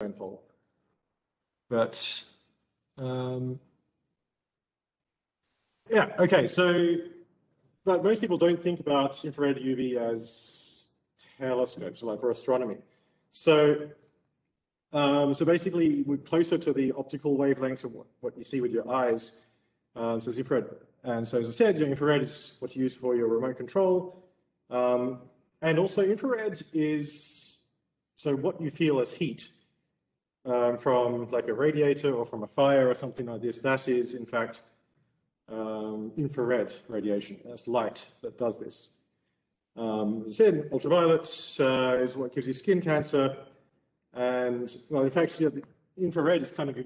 hole. But um, yeah, okay, so but most people don't think about infrared UV as telescopes, like for astronomy. So, um, so basically, we're closer to the optical wavelengths of what, what you see with your eyes. Um, so it's infrared. And so as I said, infrared is what you use for your remote control. Um, and also infrared is, so what you feel as heat um, from like a radiator or from a fire or something like this, that is in fact um, infrared radiation. That's light that does this. Um, I said, ultraviolet uh, is what gives you skin cancer. And well, in fact, yeah, infrared is kind of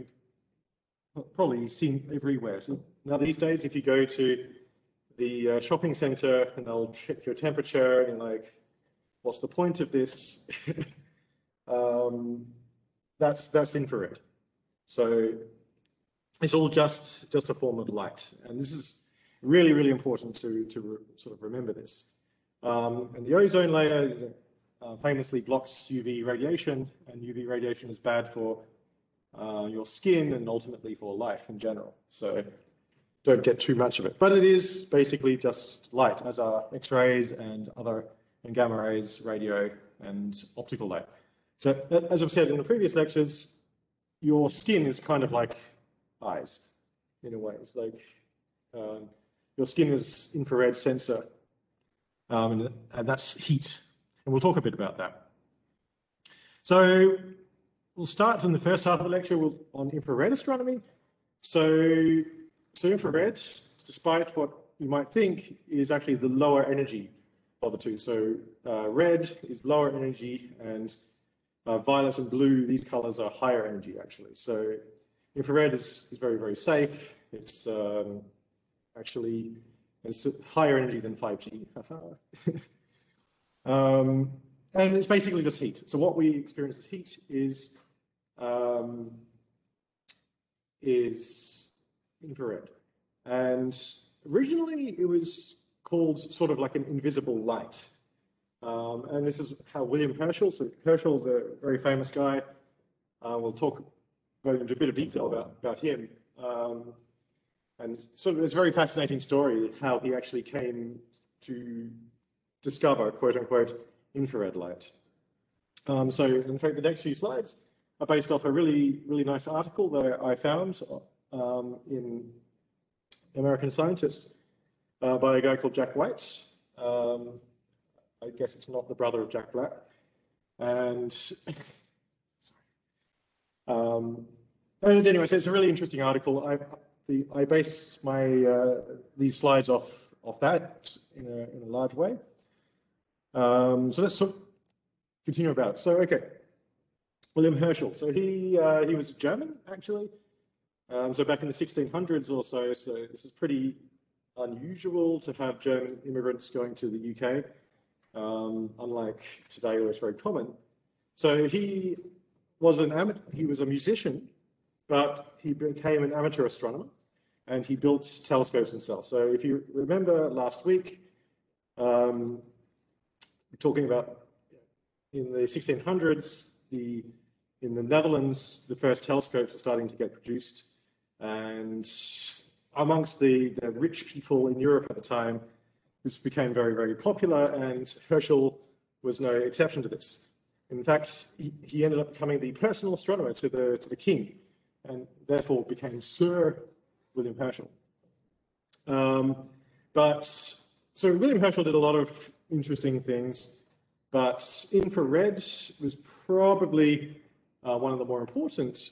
probably seen everywhere. So now these days, if you go to the uh, shopping center and they'll check your temperature and you're like, what's the point of this? um, that's that's infrared. So it's all just just a form of light, and this is really really important to to sort of remember this. Um, and the ozone layer uh, famously blocks UV radiation, and UV radiation is bad for uh, your skin and ultimately for life in general. So don't get too much of it. But it is basically just light, as are X-rays and other and gamma rays, radio and optical light. So as I've said in the previous lectures, your skin is kind of like eyes in a way. It's like um, your skin is infrared sensor, um, and, and that's heat. And we'll talk a bit about that. So we'll start in the first half of the lecture on infrared astronomy. So, so infrared, despite what you might think, is actually the lower energy of the two. So uh, red is lower energy and uh, violet and blue, these colors are higher energy actually. So infrared is, is very, very safe. It's um, actually it's higher energy than 5G. um, and it's basically just heat. So what we experience as heat is um, is infrared. And originally it was called sort of like an invisible light. Um, and this is how William Herschel, so Herschel's a very famous guy. Uh, we'll talk go into a bit of detail about, about him. Um, and sort of it's a very fascinating story how he actually came to discover, quote unquote, infrared light. Um, so in fact, the next few slides are based off a really, really nice article that I found um, in American Scientist uh, by a guy called Jack White. Um, I guess it's not the brother of Jack Black. And, um, and anyway, so it's a really interesting article. I, the, I based my, uh, these slides off, off that in a, in a large way. Um, so let's continue about. So, okay. William Herschel. So he uh, he was German actually. Um, so back in the 1600s or so. So this is pretty unusual to have German immigrants going to the UK, um, unlike today where it's very common. So he was an amateur. He was a musician, but he became an amateur astronomer, and he built telescopes himself. So if you remember last week, um, talking about in the 1600s, the in the Netherlands, the first telescopes were starting to get produced. And amongst the, the rich people in Europe at the time, this became very, very popular, and Herschel was no exception to this. In fact, he, he ended up becoming the personal astronomer to the, to the king, and therefore became Sir William Herschel. Um, but so William Herschel did a lot of interesting things, but infrared was probably uh, one of the more important.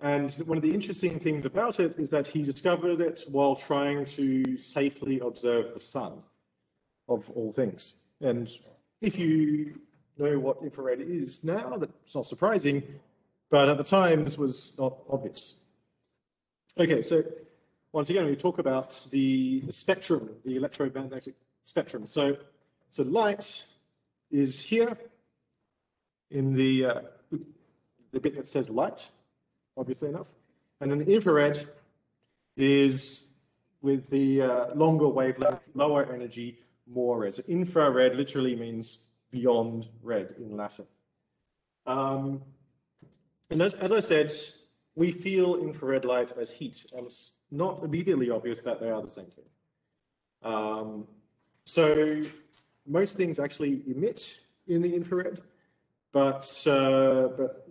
And one of the interesting things about it is that he discovered it while trying to safely observe the sun, of all things. And if you know what infrared is now, that's not surprising, but at the time this was not obvious. Okay, so once again, we talk about the, spectrum, the electromagnetic spectrum. So, so light is here in the uh, the bit that says light, obviously enough. And then the infrared is with the uh, longer wavelength, lower energy, more red. So infrared literally means beyond red in Latin. Um, And as, as I said, we feel infrared light as heat, and it's not immediately obvious that they are the same thing. Um, so most things actually emit in the infrared, but, uh, but,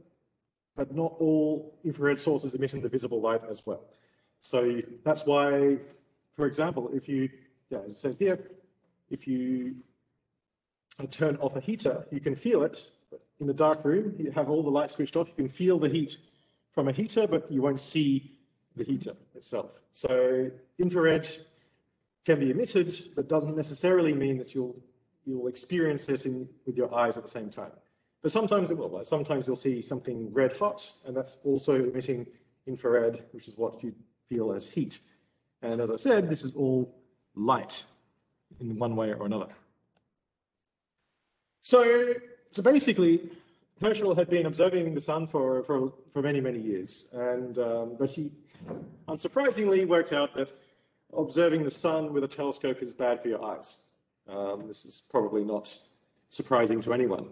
but not all infrared sources emit in the visible light as well. So that's why, for example, if you, yeah, it says here, if you turn off a heater, you can feel it. In the dark room, you have all the lights switched off, you can feel the heat from a heater, but you won't see the heater itself. So infrared can be emitted, but doesn't necessarily mean that you'll you'll experience this in, with your eyes at the same time. But sometimes it will. Like sometimes you'll see something red hot, and that's also emitting infrared, which is what you feel as heat. And as I said, this is all light in one way or another. So, so basically, Herschel had been observing the sun for, for, for many, many years. And, um, but he unsurprisingly worked out that observing the sun with a telescope is bad for your eyes. Um, this is probably not surprising to anyone.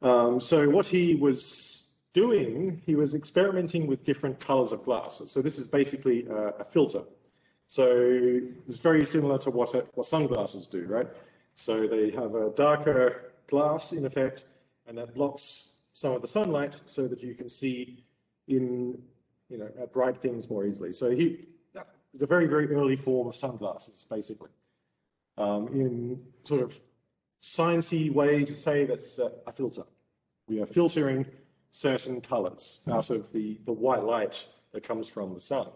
Um, so what he was doing, he was experimenting with different colors of glass. So this is basically a, a filter. So it's very similar to what, what sunglasses do, right? So they have a darker glass in effect, and that blocks some of the sunlight so that you can see in, you know, bright things more easily. So he, a very, very early form of sunglasses, basically. Um, in sort of sciencey way to say that's a, a filter. We are filtering certain colors out of the, the white light that comes from the sun.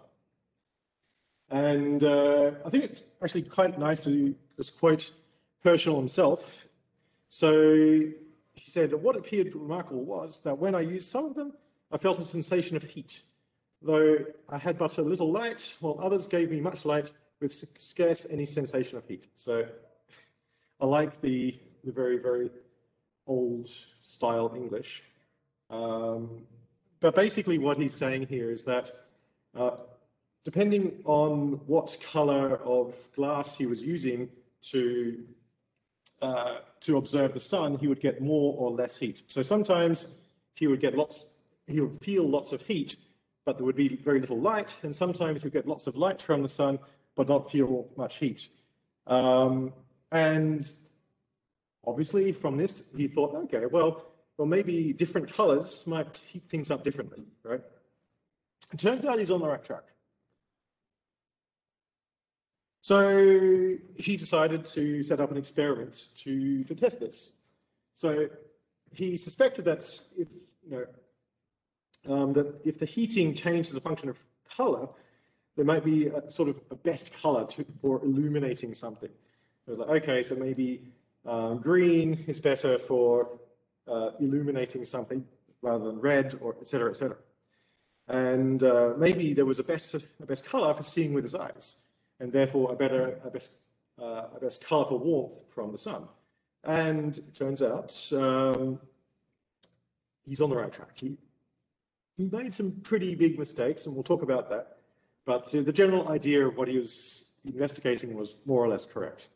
And uh, I think it's actually quite nice to just quote Herschel himself. So he said, what appeared remarkable was that when I used some of them, I felt a sensation of heat, though I had but a little light, while others gave me much light with scarce any sensation of heat. So I like the, the very, very old style English. Um, but basically what he's saying here is that uh, depending on what color of glass he was using to, uh, to observe the sun, he would get more or less heat. So sometimes he would get lots, he would feel lots of heat, but there would be very little light. And sometimes he would get lots of light from the sun, but not feel much heat. Um, and obviously from this, he thought, okay, well, well, maybe different colors might heat things up differently, right? It turns out he's on the right track. So he decided to set up an experiment to, to test this. So he suspected that if, you know, um, that if the heating changed as a function of color, there might be a sort of a best color to, for illuminating something. It was like, okay, so maybe um, green is better for uh, illuminating something rather than red, or et cetera, et cetera. And uh, maybe there was a best, a best color for seeing with his eyes, and therefore a better, a best, uh, a best color for warmth from the sun. And it turns out um, he's on the right track. He, he made some pretty big mistakes, and we'll talk about that. But the, the general idea of what he was investigating was more or less correct.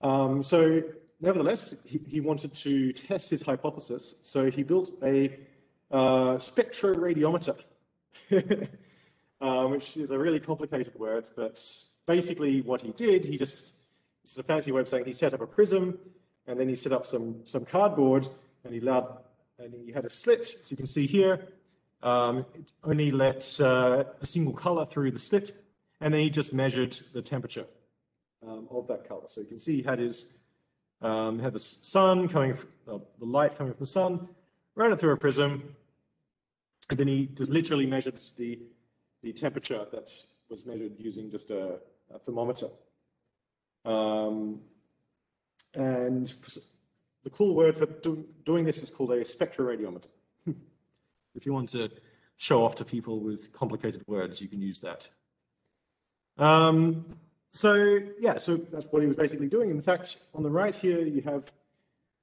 Um, so nevertheless, he, he, wanted to test his hypothesis. So he built a uh, spectroradiometer, um, which is a really complicated word, but basically what he did, he just, it's a fancy way of saying he set up a prism and then he set up some, some cardboard and he allowed, and he had a slit, so you can see here, um, it only lets uh, a single color through the slit, and then he just measured the temperature um, of that color. So you can see he had his um, had the sun coming, uh, the light coming from the sun, ran it through a prism, and then he just literally measured the the temperature that was measured using just a, a thermometer. Um, and the cool word for do, doing this is called a spectroradiometer. if you want to show off to people with complicated words, you can use that. Um, so yeah, so that's what he was basically doing. In fact, on the right here, you have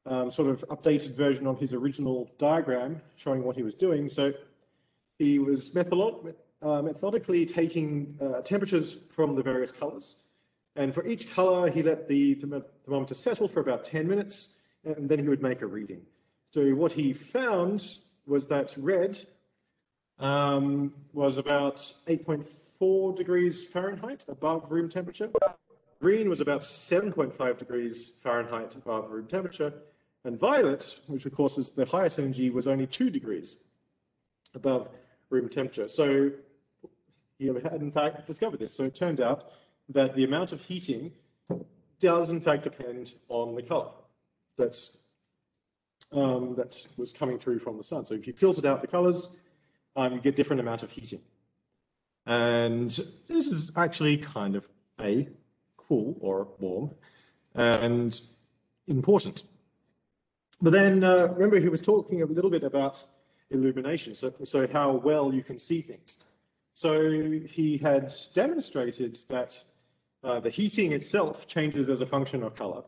um, sort of updated version of his original diagram showing what he was doing. So he was methodolo uh, methodically taking uh, temperatures from the various colors. And for each color, he let the thermometer settle for about 10 minutes, and then he would make a reading. So what he found was that red um, was about 8.4 degrees Fahrenheit above room temperature. Green was about 7.5 degrees Fahrenheit above room temperature. And violet, which of course is the highest energy, was only 2 degrees above room temperature. So he had in fact discovered this. So it turned out that the amount of heating does in fact depend on the color that's um, that was coming through from the sun. So if you filtered out the colors, um, you get different amount of heating. And this is actually kind of a cool or warm and important. But then uh, remember he was talking a little bit about illumination, so, so how well you can see things. So he had demonstrated that uh, the heating itself changes as a function of color.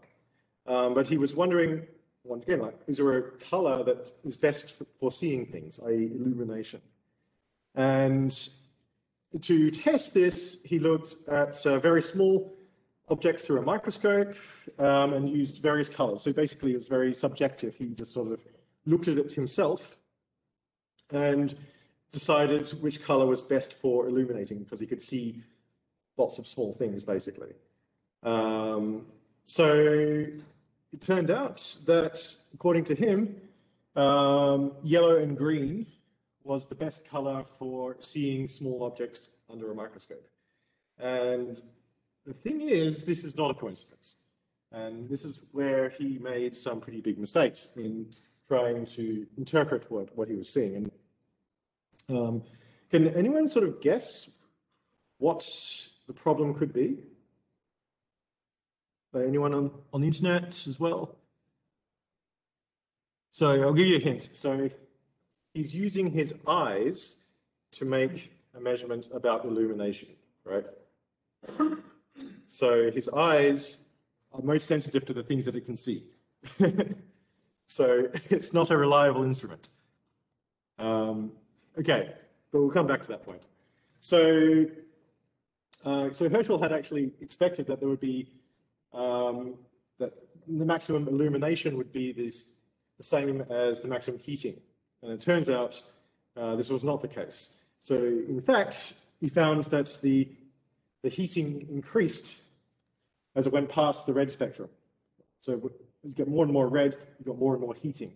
Um, but he was wondering, once again, like, is there a color that is best for, seeing things, i.e. illumination? And to test this, he looked at uh, very small objects through a microscope um, and used various colors. So basically it was very subjective. He just sort of looked at it himself and decided which color was best for illuminating because he could see lots of small things basically. Um, so it turned out that according to him, um, yellow and green was the best color for seeing small objects under a microscope. And the thing is, this is not a coincidence. And this is where he made some pretty big mistakes in trying to interpret what, what he was seeing. And um, can anyone sort of guess what the problem could be? anyone on, on the internet as well? So I'll give you a hint. So he's using his eyes to make a measurement about illumination, right? So his eyes are most sensitive to the things that it can see. so it's not a reliable instrument. Um, okay, but we'll come back to that point. So, uh, so Herschel had actually expected that there would be um, that the maximum illumination would be this, the same as the maximum heating. And it turns out uh, this was not the case. So in fact, he found that the, the heating increased as it went past the red spectrum. So as you get more and more red, you got more and more heating.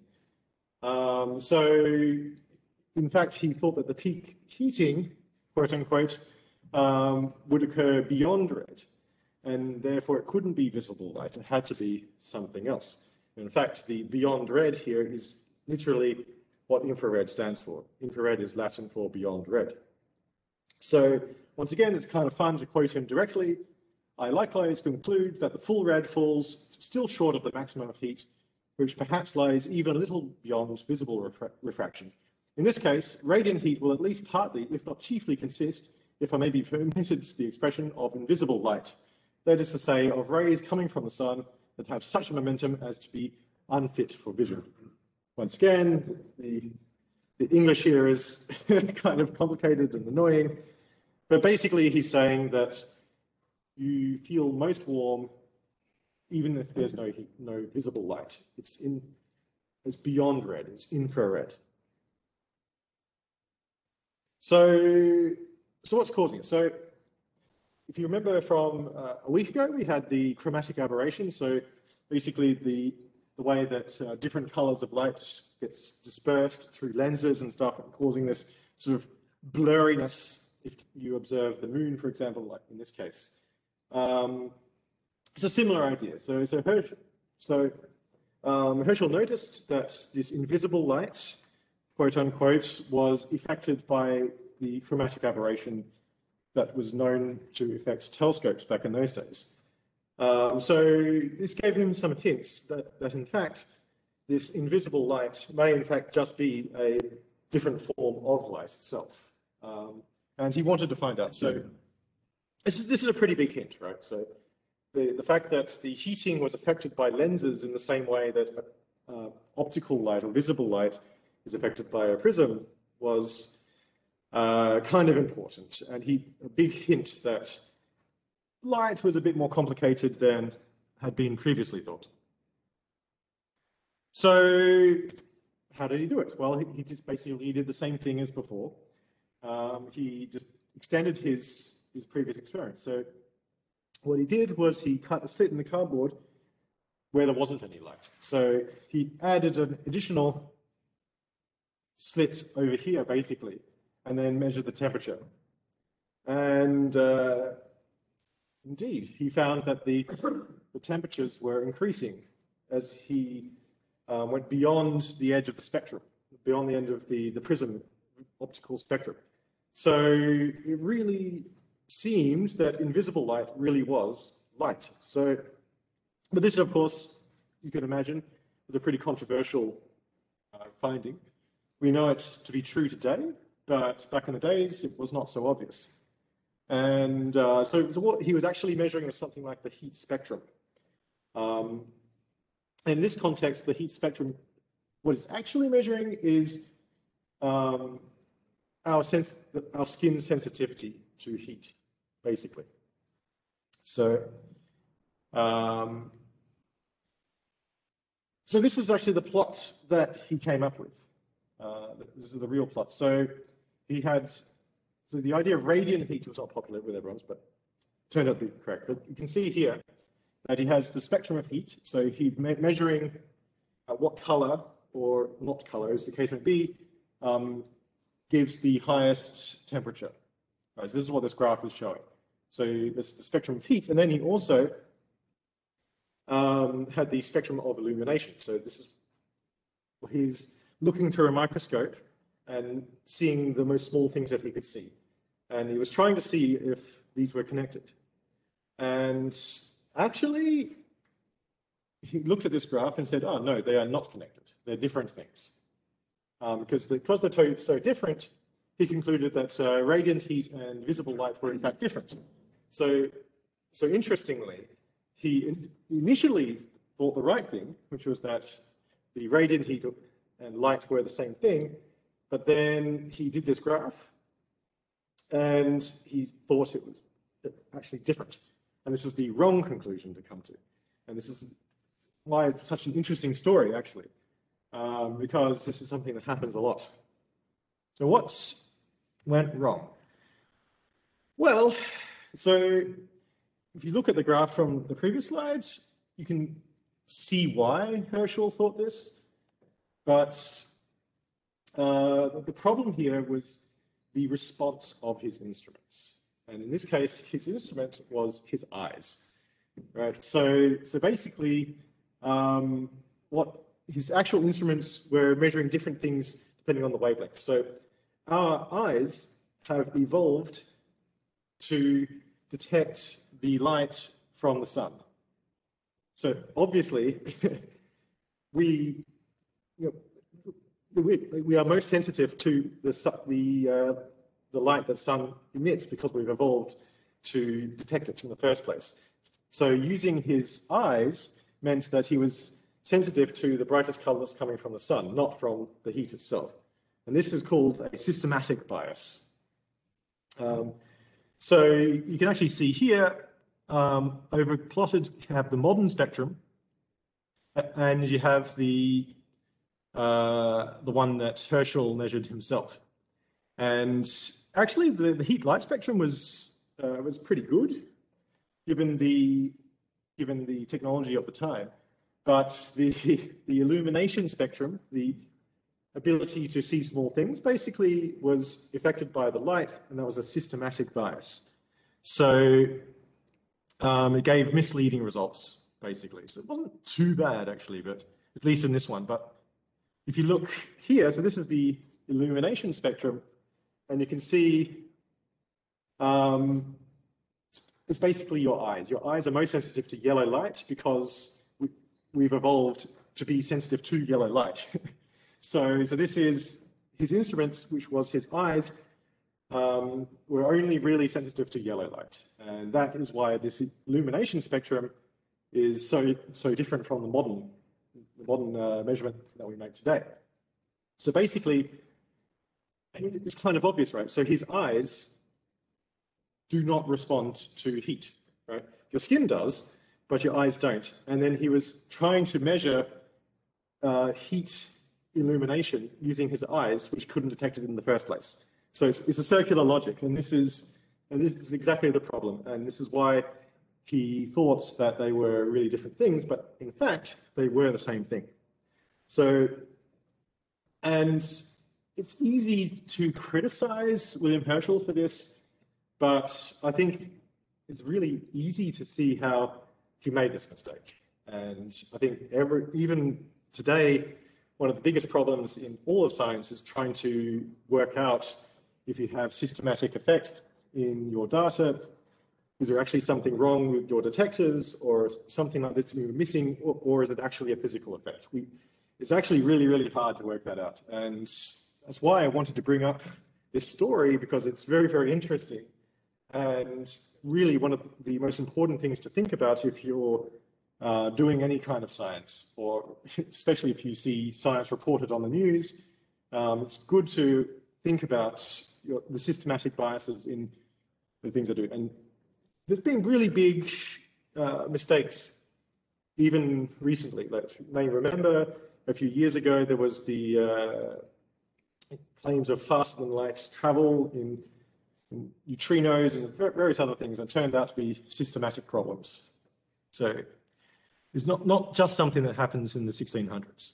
Um, so in fact, he thought that the peak heating, quote unquote, um, would occur beyond red and therefore it couldn't be visible light. It had to be something else. In fact, the beyond red here is literally what infrared stands for. Infrared is Latin for beyond red. So once again, it's kind of fun to quote him directly. I likewise conclude that the full red falls still short of the maximum of heat, which perhaps lies even a little beyond visible refra refraction. In this case, radiant heat will at least partly, if not chiefly, consist, if I may be permitted the expression, of invisible light, that is to say, of rays coming from the sun that have such a momentum as to be unfit for vision. Once again, the, the English here is kind of complicated and annoying, but basically he's saying that you feel most warm even if there's no no visible light. It's in it's beyond red, it's infrared. So, so what's causing it? So if you remember from uh, a week ago, we had the chromatic aberration. So basically the, the way that uh, different colors of light gets dispersed through lenses and stuff, causing this sort of blurriness if you observe the moon, for example, like in this case. Um, it's a similar idea. So, so, Herschel, so um, Herschel noticed that this invisible light, quote unquote, was affected by the chromatic aberration that was known to affect telescopes back in those days. Um, so this gave him some hints that, that in fact, this invisible light may in fact just be a different form of light itself. Um, and he wanted to find out. So this is, this is a pretty big hint, right? So the, the fact that the heating was affected by lenses in the same way that uh, optical light or visible light is affected by a prism was uh, kind of important. And he, a big hint that light was a bit more complicated than had been previously thought. So how did he do it? Well, he, he just basically did the same thing as before. um, he just extended his, his previous experiment. So what he did was he cut a slit in the cardboard where there wasn't any light. So he added an additional slit over here, basically, and then measured the temperature. And uh, indeed, he found that the, the temperatures were increasing as he um, went beyond the edge of the spectrum, beyond the end of the, the prism optical spectrum. So it really seems that invisible light really was light. So, but this, of course, you can imagine, was a pretty controversial uh, finding. We know it to be true today, but back in the days, it was not so obvious. And uh, so, so, what he was actually measuring was something like the heat spectrum. Um, in this context, the heat spectrum, what it's actually measuring is um, our sense, our skin sensitivity to heat, basically. So, um, so this is actually the plot that he came up with. Uh, this is the real plot. So he had, so the idea of radiant heat was not popular with everyone's, but turned out to be correct. But you can see here that he has the spectrum of heat. So he's me measuring uh, what color or not color, as the case may be, um, gives the highest temperature. Right, so this is what this graph is showing. So this is the spectrum of heat, and then he also um, had the spectrum of illumination. So this is he's looking through a microscope and seeing the most small things that he could see. And he was trying to see if these were connected. And actually, he looked at this graph and said, oh, no, they are not connected. They're different things. Um, because, the, because they're so different, he concluded that uh, radiant heat and visible light were in fact different. So, so interestingly, he in initially thought the right thing, which was that the radiant heat and light were the same thing, but then he did this graph and he thought it was actually different. And this was the wrong conclusion to come to. And this is why it's such an interesting story, actually um, because this is something that happens a lot. So what went wrong? Well, so if you look at the graph from the previous slides, you can see why Herschel thought this, but uh, the problem here was the response of his instruments. And in this case, his instrument was his eyes. Right. So, so basically, um, what his actual instruments were measuring different things depending on the wavelength. So our eyes have evolved to detect the light from the sun. So obviously, we, you know, we, we, are most sensitive to the, the, uh, the light that the sun emits because we've evolved to detect it in the first place. So using his eyes meant that he was sensitive to the brightest colors coming from the sun, not from the heat itself. And this is called a systematic bias. Um, so you can actually see here, um, over plotted, you have the modern spectrum, and you have the uh, the one that Herschel measured himself. And actually, the, the heat light spectrum was uh, was pretty good, given the given the technology of the time. But the, the illumination spectrum, the ability to see small things, basically was affected by the light, and that was a systematic bias. So um, it gave misleading results, basically. So it wasn't too bad, actually, but at least in this one. But if you look here, so this is the illumination spectrum, and you can see um, it's basically your eyes. Your eyes are most sensitive to yellow light because we've evolved to be sensitive to yellow light. so, so this is his instruments, which was his eyes, um, were only really sensitive to yellow light. And that is why this illumination spectrum is so, so different from the modern, the modern uh, measurement that we make today. So basically, it's kind of obvious, right? So his eyes do not respond to heat, right? Your skin does, but your eyes don't. And then he was trying to measure uh, heat illumination using his eyes, which couldn't detect it in the first place. So it's, it's a circular logic, and this is and this is exactly the problem. And this is why he thought that they were really different things, but in fact, they were the same thing. So, and it's easy to criticize William Herschel for this, but I think it's really easy to see how he made this mistake. And I think every, even today, one of the biggest problems in all of science is trying to work out if you have systematic effects in your data, is there actually something wrong with your detectors or something like this you're missing, or, or, is it actually a physical effect? We, it's actually really, really hard to work that out. And that's why I wanted to bring up this story because it's very, very interesting. And really one of the most important things to think about if you're uh, doing any kind of science, or especially if you see science reported on the news, um, it's good to think about your, the systematic biases in the things I do. And there's been really big uh, mistakes even recently. Like you may remember a few years ago, there was the uh, claims of faster than light travel in, in, neutrinos and various other things, and turned out to be systematic problems. So it's not, not just something that happens in the 1600s.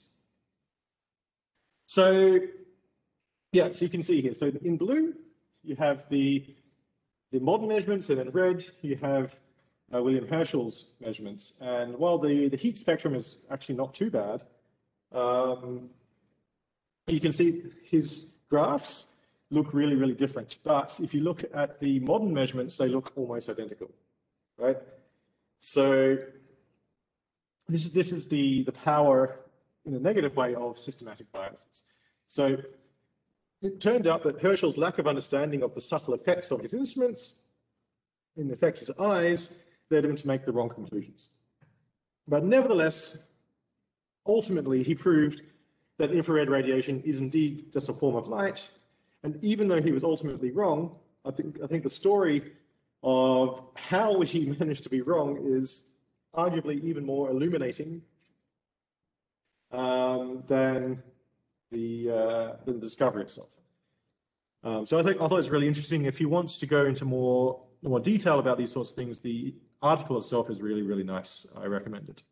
So yeah, so you can see here. So in blue, you have the, the modern measurements, and in red, you have uh, William Herschel's measurements. And while the, the heat spectrum is actually not too bad, um, you can see his graphs look really, really different. But if you look at the modern measurements, they look almost identical, right? So this is, this is the, the power in a negative way of systematic biases. So it turned out that Herschel's lack of understanding of the subtle effects of his instruments, in effect his eyes, led him to make the wrong conclusions. But nevertheless, ultimately he proved that infrared radiation is indeed just a form of light. And even though he was ultimately wrong, I think, I think the story of how he managed to be wrong is arguably even more illuminating um, than the, uh, the discovery itself. Um, so I think I thought it's really interesting. If you want to go into more more detail about these sorts of things, the article itself is really really nice. I recommend it.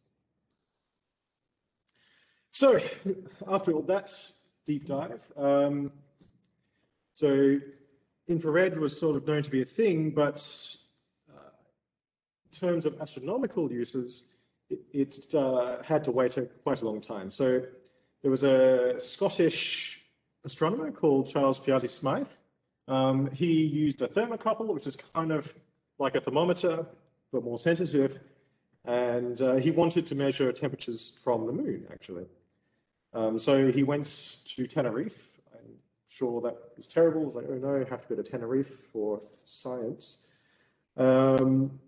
So after all that deep dive, um, so infrared was sort of known to be a thing, but uh, in terms of astronomical uses, it, it uh, had to wait a, quite a long time. So there was a Scottish astronomer called Charles Piazzi Smyth. Um, he used a thermocouple, which is kind of like a thermometer, but more sensitive. And uh, he wanted to measure temperatures from the moon, actually. Um, so he went to Tenerife. I'm sure that was terrible. He was like, oh no, I have to go to Tenerife for science. Um,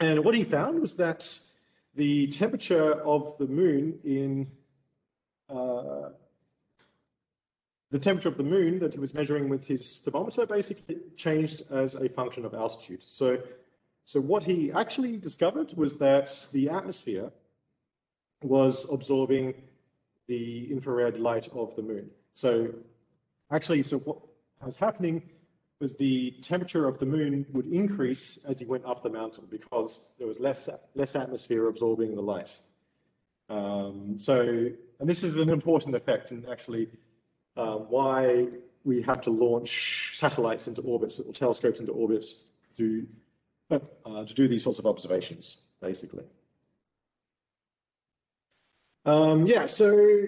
and what he found was that the temperature of the moon in uh, the temperature of the moon that he was measuring with his thermometer basically changed as a function of altitude. So, so what he actually discovered was that the atmosphere was absorbing the infrared light of the moon. So actually, so what was happening was the temperature of the moon would increase as he went up the mountain because there was less, less atmosphere absorbing the light. Um, so and this is an important effect in actually uh, why we have to launch satellites into orbits or telescopes into orbits to, uh, to do these sorts of observations, basically. Um, yeah, so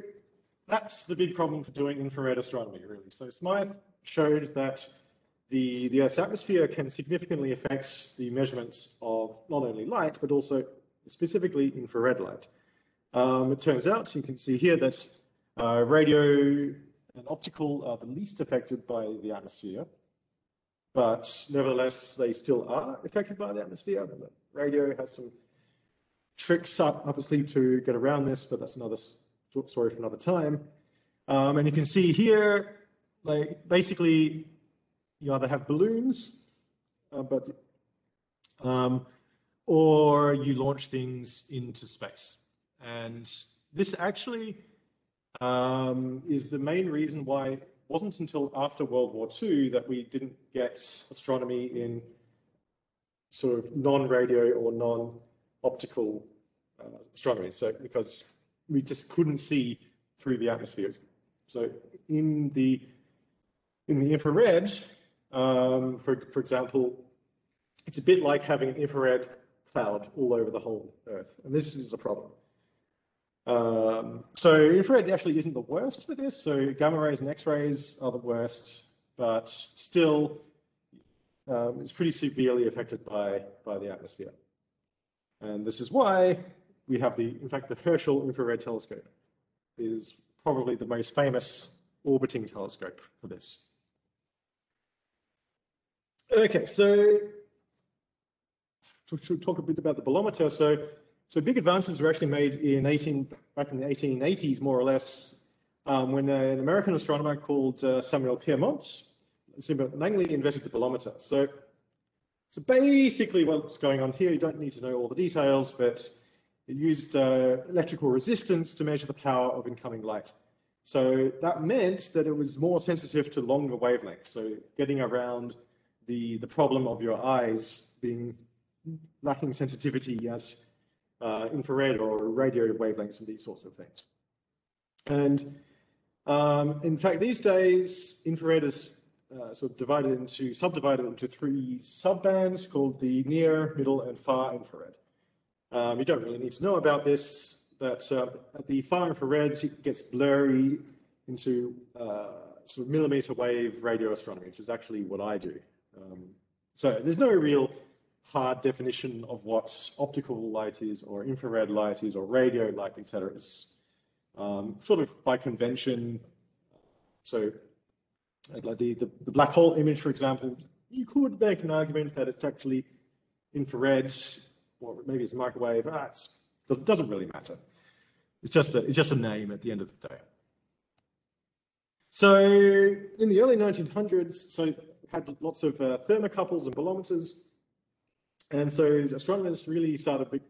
that's the big problem for doing infrared astronomy, really. So Smyth showed that the, the Earth's atmosphere can significantly affect the measurements of not only light, but also specifically infrared light. Um, it turns out, you can see here that uh, radio and optical are the least affected by the atmosphere, but nevertheless, they still are affected by the atmosphere. The radio has some tricks up, up sleeve to get around this, but that's another story for another time. Um, and you can see here, like basically, you either have balloons, uh, but um, or you launch things into space. And this actually um, is the main reason why it wasn't until after World War II that we didn't get astronomy in sort of non-radio or non-optical uh, astronomy. So because we just couldn't see through the atmosphere. So in the in the infrared, um, for for example, it's a bit like having an infrared cloud all over the whole Earth, and this is a problem. Um, so infrared actually isn't the worst for this. So gamma rays and X-rays are the worst, but still um, it's pretty severely affected by, by the atmosphere. And this is why we have the, in fact, the Herschel Infrared Telescope is probably the most famous orbiting telescope for this. Okay, so to talk a bit about the bolometer. So so big advances were actually made in 18, back in the 1880s, more or less, um, when an American astronomer called uh, Samuel Pierpont Langley invented the bolometer. So, so basically what's going on here, you don't need to know all the details, but it used uh, electrical resistance to measure the power of incoming light. So that meant that it was more sensitive to longer wavelengths. So getting around the, the problem of your eyes being lacking sensitivity as uh, infrared or radio wavelengths and these sorts of things. And um, in fact, these days, infrared is uh, sort of divided into, subdivided into three subbands called the near, middle, and far infrared. Um, you don't really need to know about this, but uh, at the far infrared, it gets blurry into uh, sort of millimeter wave radio astronomy, which is actually what I do. Um, so there's no real hard definition of what optical light is or infrared light is or radio light, etc. is um, sort of by convention. So like the, the, the, black hole image, for example, you could make an argument that it's actually infrared or maybe it's microwave. Ah, it doesn't really matter. It's just, a, it's just a name at the end of the day. So in the early 1900s, so had lots of uh, thermocouples and bolometers. And so astronomers really started to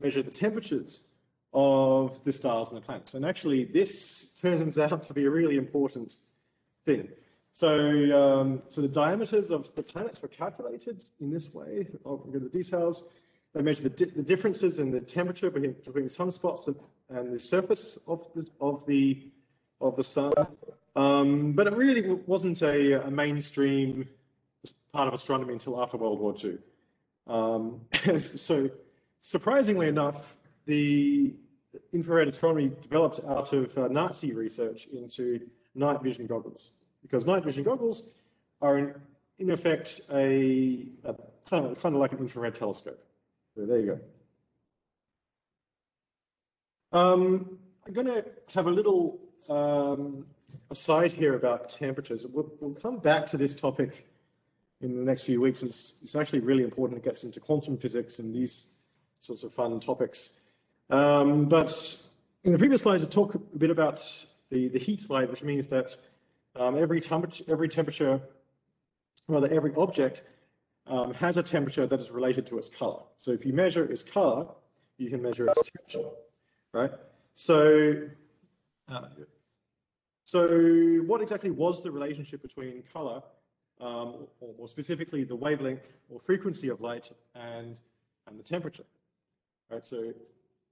measure the temperatures of the stars and the planets. And actually, this turns out to be a really important thing. So, um, so the diameters of the planets were calculated in this way. I'll go to the details. They measure the, di the differences in the temperature between, between sunspots and, and the surface of the, of the, of the sun. Um, but it really wasn't a, a mainstream part of astronomy until after World War II. Um, so surprisingly enough, the infrared astronomy developed out of uh, Nazi research into night vision goggles, because night vision goggles are in, in effect a, a kind, of, kind of like an infrared telescope. So there you go. Um, I'm going to have a little um, aside here about temperatures. We'll, we'll come back to this topic in the next few weeks it's is actually really important. It gets into quantum physics and these sorts of fun topics. Um, but in the previous slides, I talked a bit about the, the heat slide, which means that um, every, temperature, every temperature, rather every object um, has a temperature that is related to its color. So if you measure its color, you can measure its temperature, right? So, uh, so what exactly was the relationship between color um, or more specifically the wavelength or frequency of light and, and the temperature. Right, so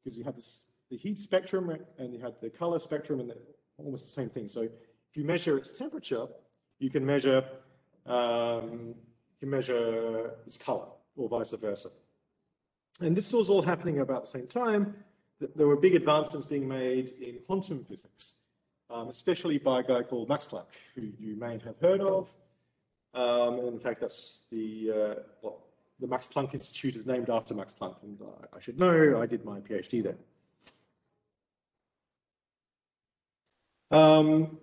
because you have this the heat spectrum and you have the color spectrum and almost the same thing. So if you measure its temperature, you can measure um, you can measure its color or vice versa. And this was all happening about the same time. That there were big advancements being made in quantum physics, um, especially by a guy called Max Planck, who you may have heard of. Um, in fact, that's the, uh, the Max Planck Institute is named after Max Planck, and I, I should know, I did my PhD there. Um,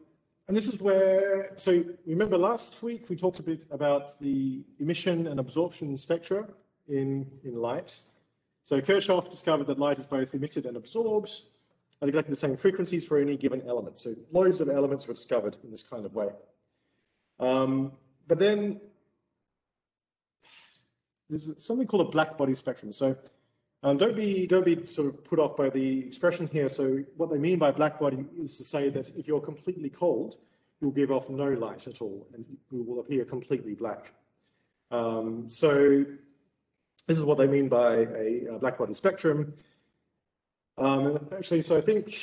and this is where, so remember last week we talked a bit about the emission and absorption spectra in, in light. So Kirchhoff discovered that light is both emitted and absorbed at exactly the same frequencies for any given element. So loads of elements were discovered in this kind of way. Um, but then there's something called a black body spectrum. So um, don't be don't be sort of put off by the expression here. So what they mean by black body is to say that if you're completely cold, you'll give off no light at all and you will appear completely black. Um, so this is what they mean by a, a black body spectrum. Um, actually, so I think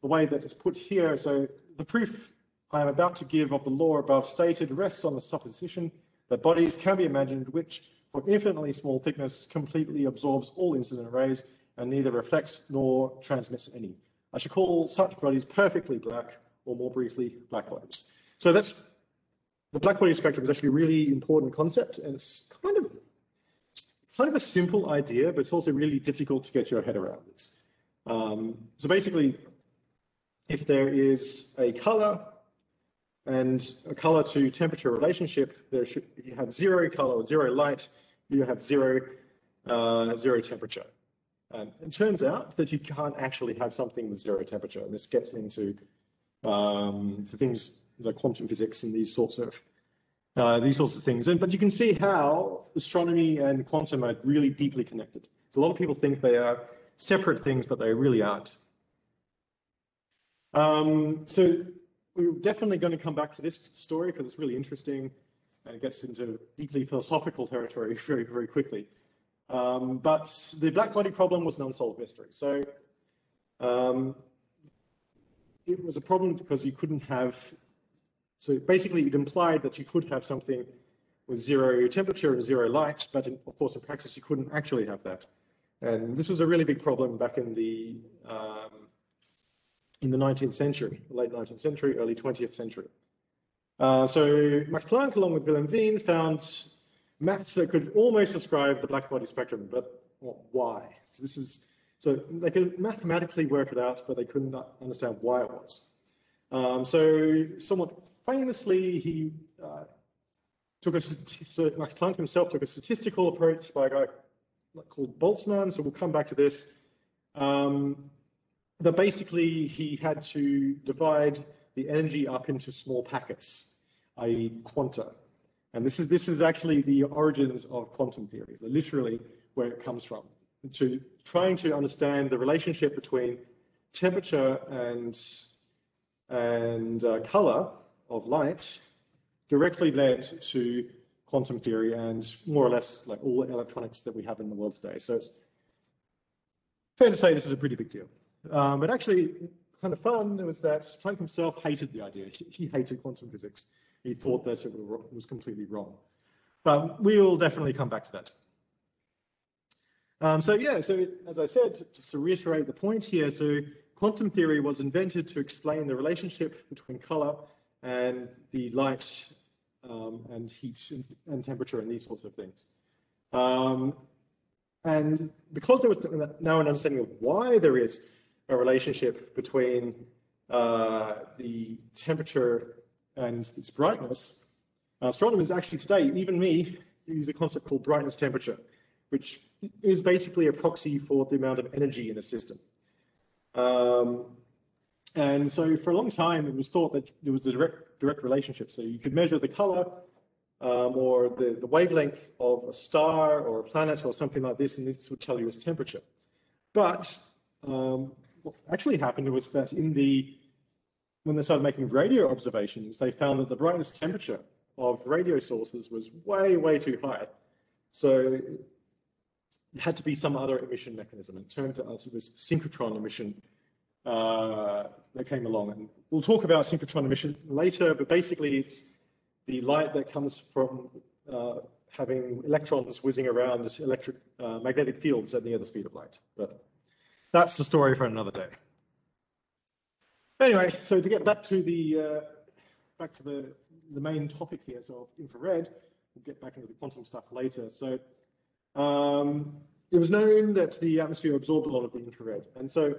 the way that it's put here, so the proof I am about to give of the law above stated rests on the supposition that bodies can be imagined which, for infinitely small thickness, completely absorbs all incident rays and neither reflects nor transmits any. I should call such bodies perfectly black, or more briefly, black bodies. So that's the black body spectrum is actually a really important concept, and it's kind of kind of a simple idea, but it's also really difficult to get your head around. Um, so basically, if there is a color and a color to temperature relationship, there should, you have zero color or zero light, you have zero, uh, zero temperature. And it turns out that you can't actually have something with zero temperature. And this gets into um, things like quantum physics and these sorts of uh, these sorts of things. And but you can see how astronomy and quantum are really deeply connected. So a lot of people think they are separate things, but they really aren't. Um, so we're definitely going to come back to this story because it's really interesting and it gets into deeply philosophical territory very, very quickly. Um, but the black body problem was an unsolved mystery. So um, it was a problem because you couldn't have, so basically it implied that you could have something with zero temperature and zero light, but in, of course in practice you couldn't actually have that. And this was a really big problem back in the um, in the 19th century, late 19th century, early 20th century. Uh, so Max Planck, along with Wilhelm Wien, found maths that could almost describe the black body spectrum, but why? So this is so they could mathematically work it out, but they couldn't understand why it was. Um, so somewhat famously, he uh, took a so Max Planck himself took a statistical approach by a guy called Boltzmann. So we'll come back to this. Um, but basically, he had to divide the energy up into small packets, i.e. quanta. And this is, this is actually the origins of quantum theory, literally where it comes from, to trying to understand the relationship between temperature and, and uh, color of light directly led to quantum theory and more or less like all the electronics that we have in the world today. So it's fair to say this is a pretty big deal. Um, but actually, kind of fun was that Planck himself hated the idea. He, he hated quantum physics. He thought that it was completely wrong. But we'll definitely come back to that. Um, so yeah, so as I said, just to reiterate the point here, so quantum theory was invented to explain the relationship between color and the light um, and heat and, temperature and these sorts of things. Um, and because there was now an understanding of why there is a relationship between uh, the temperature and its brightness, astronomers actually today, even me, use a concept called brightness temperature, which is basically a proxy for the amount of energy in a system. Um, and so for a long time, it was thought that there was a direct, direct relationship. So you could measure the color um, or the, the wavelength of a star or a planet or something like this, and this would tell you its temperature. But um, actually happened was that in the when they started making radio observations, they found that the brightness temperature of radio sources was way, way too high. So it had to be some other emission mechanism. It turned out it was synchrotron emission uh, that came along. And we'll talk about synchrotron emission later, but basically it's the light that comes from uh, having electrons whizzing around electric uh, magnetic fields at near the speed of light. But that's the story for another day. Anyway, so to get back to the uh, back to the the main topic here, so infrared, we'll get back into the quantum stuff later. So um, it was known that the atmosphere absorbed a lot of the infrared, and so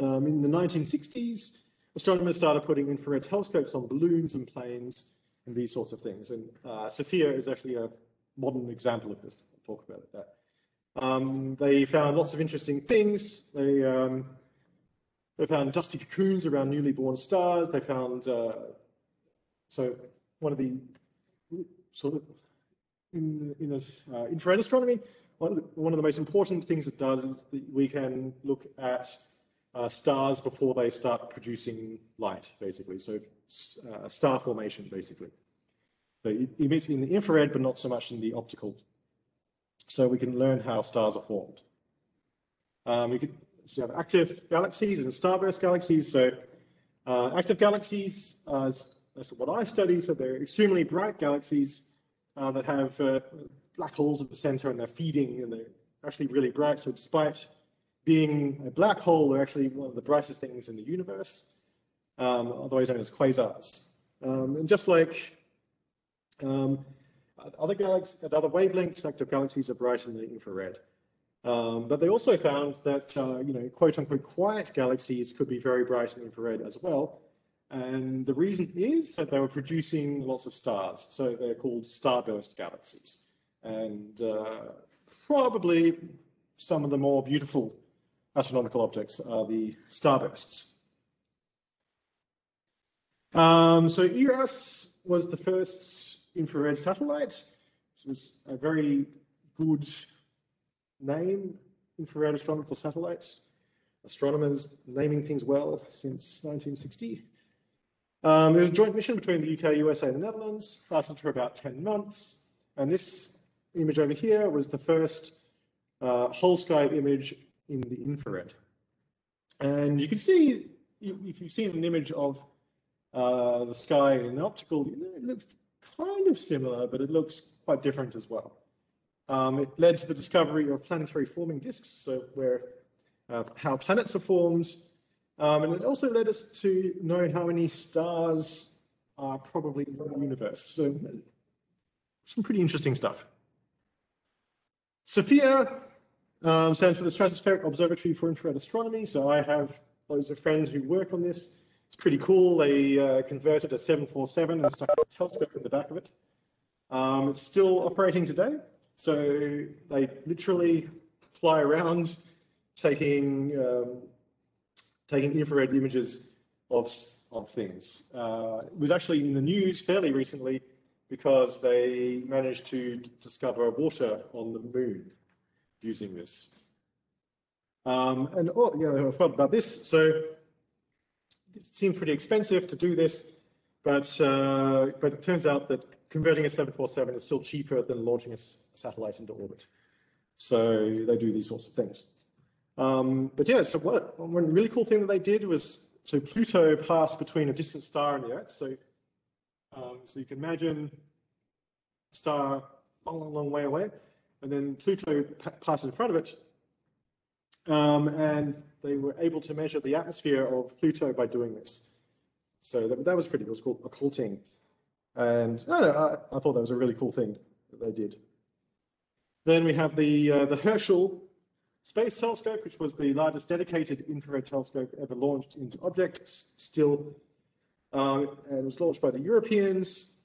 um, in the 1960s, astronomers started putting infrared telescopes on balloons and planes and these sorts of things. And uh, SOFIA is actually a modern example of this. I'll talk about that. Um, they found lots of interesting things. They, um, they found dusty cocoons around newly born stars. They found, uh, so one of the sort of, in, in uh, infrared astronomy, one of, the, one of, the, most important things it does is that we can look at uh, stars before they start producing light, basically. So uh, star formation, basically. They emit in the infrared, but not so much in the optical. So we can learn how stars are formed. Um, we could so have active galaxies and starburst galaxies. So uh, active galaxies, uh, that's what I study. So they're extremely bright galaxies uh, that have uh, black holes at the center and they're feeding and they're actually really bright. So despite being a black hole, they're actually one of the brightest things in the universe, um, otherwise known as quasars. Um, and just like um, other galaxies at other wavelengths, active galaxies are bright in the infrared. Um, but they also found that, uh, you know, quote unquote, quiet galaxies could be very bright in the infrared as well. And the reason is that they were producing lots of stars. So they're called starburst galaxies. And uh, probably some of the more beautiful astronomical objects are the starbursts. Um, so IRAS was the first infrared satellites. It was a very good name, infrared astronomical satellites. Astronomers naming things well since 1960. Um, it was a joint mission between the UK, USA, and the Netherlands, lasted for about 10 months. And this image over here was the first uh, whole sky image in the infrared. And you can see, if you've seen an image of uh, the sky in the optical, it looks kind of similar, but it looks quite different as well. Um, it led to the discovery of planetary forming disks, so where uh, how planets are formed, um, and it also led us to know how many stars are probably in the universe. So some pretty interesting stuff. SOFIA um, stands for the Stratospheric Observatory for Infrared Astronomy. So I have loads of friends who work on this. It's pretty cool. They uh, converted a 747 and stuck a telescope in the back of it. Um, it's still operating today. So they literally fly around taking um, taking infrared images of, of things. Uh, it was actually in the news fairly recently because they managed to discover water on the moon using this. Um, and oh, yeah, I forgot about this. So it seemed pretty expensive to do this, but uh, but it turns out that converting a 747 is still cheaper than launching a satellite into orbit. So they do these sorts of things. Um, but yeah, so what, one really cool thing that they did was, so Pluto passed between a distant star and the Earth. So, um, so you can imagine a star a long, long way away, and then Pluto passed in front of it. Um, and they were able to measure the atmosphere of Pluto by doing this. So that, that was pretty cool. It was called occulting. And I, know, I, I, thought that was a really cool thing that they did. Then we have the, uh, the Herschel Space Telescope, which was the largest dedicated infrared telescope ever launched into objects, still, um, and was launched by the Europeans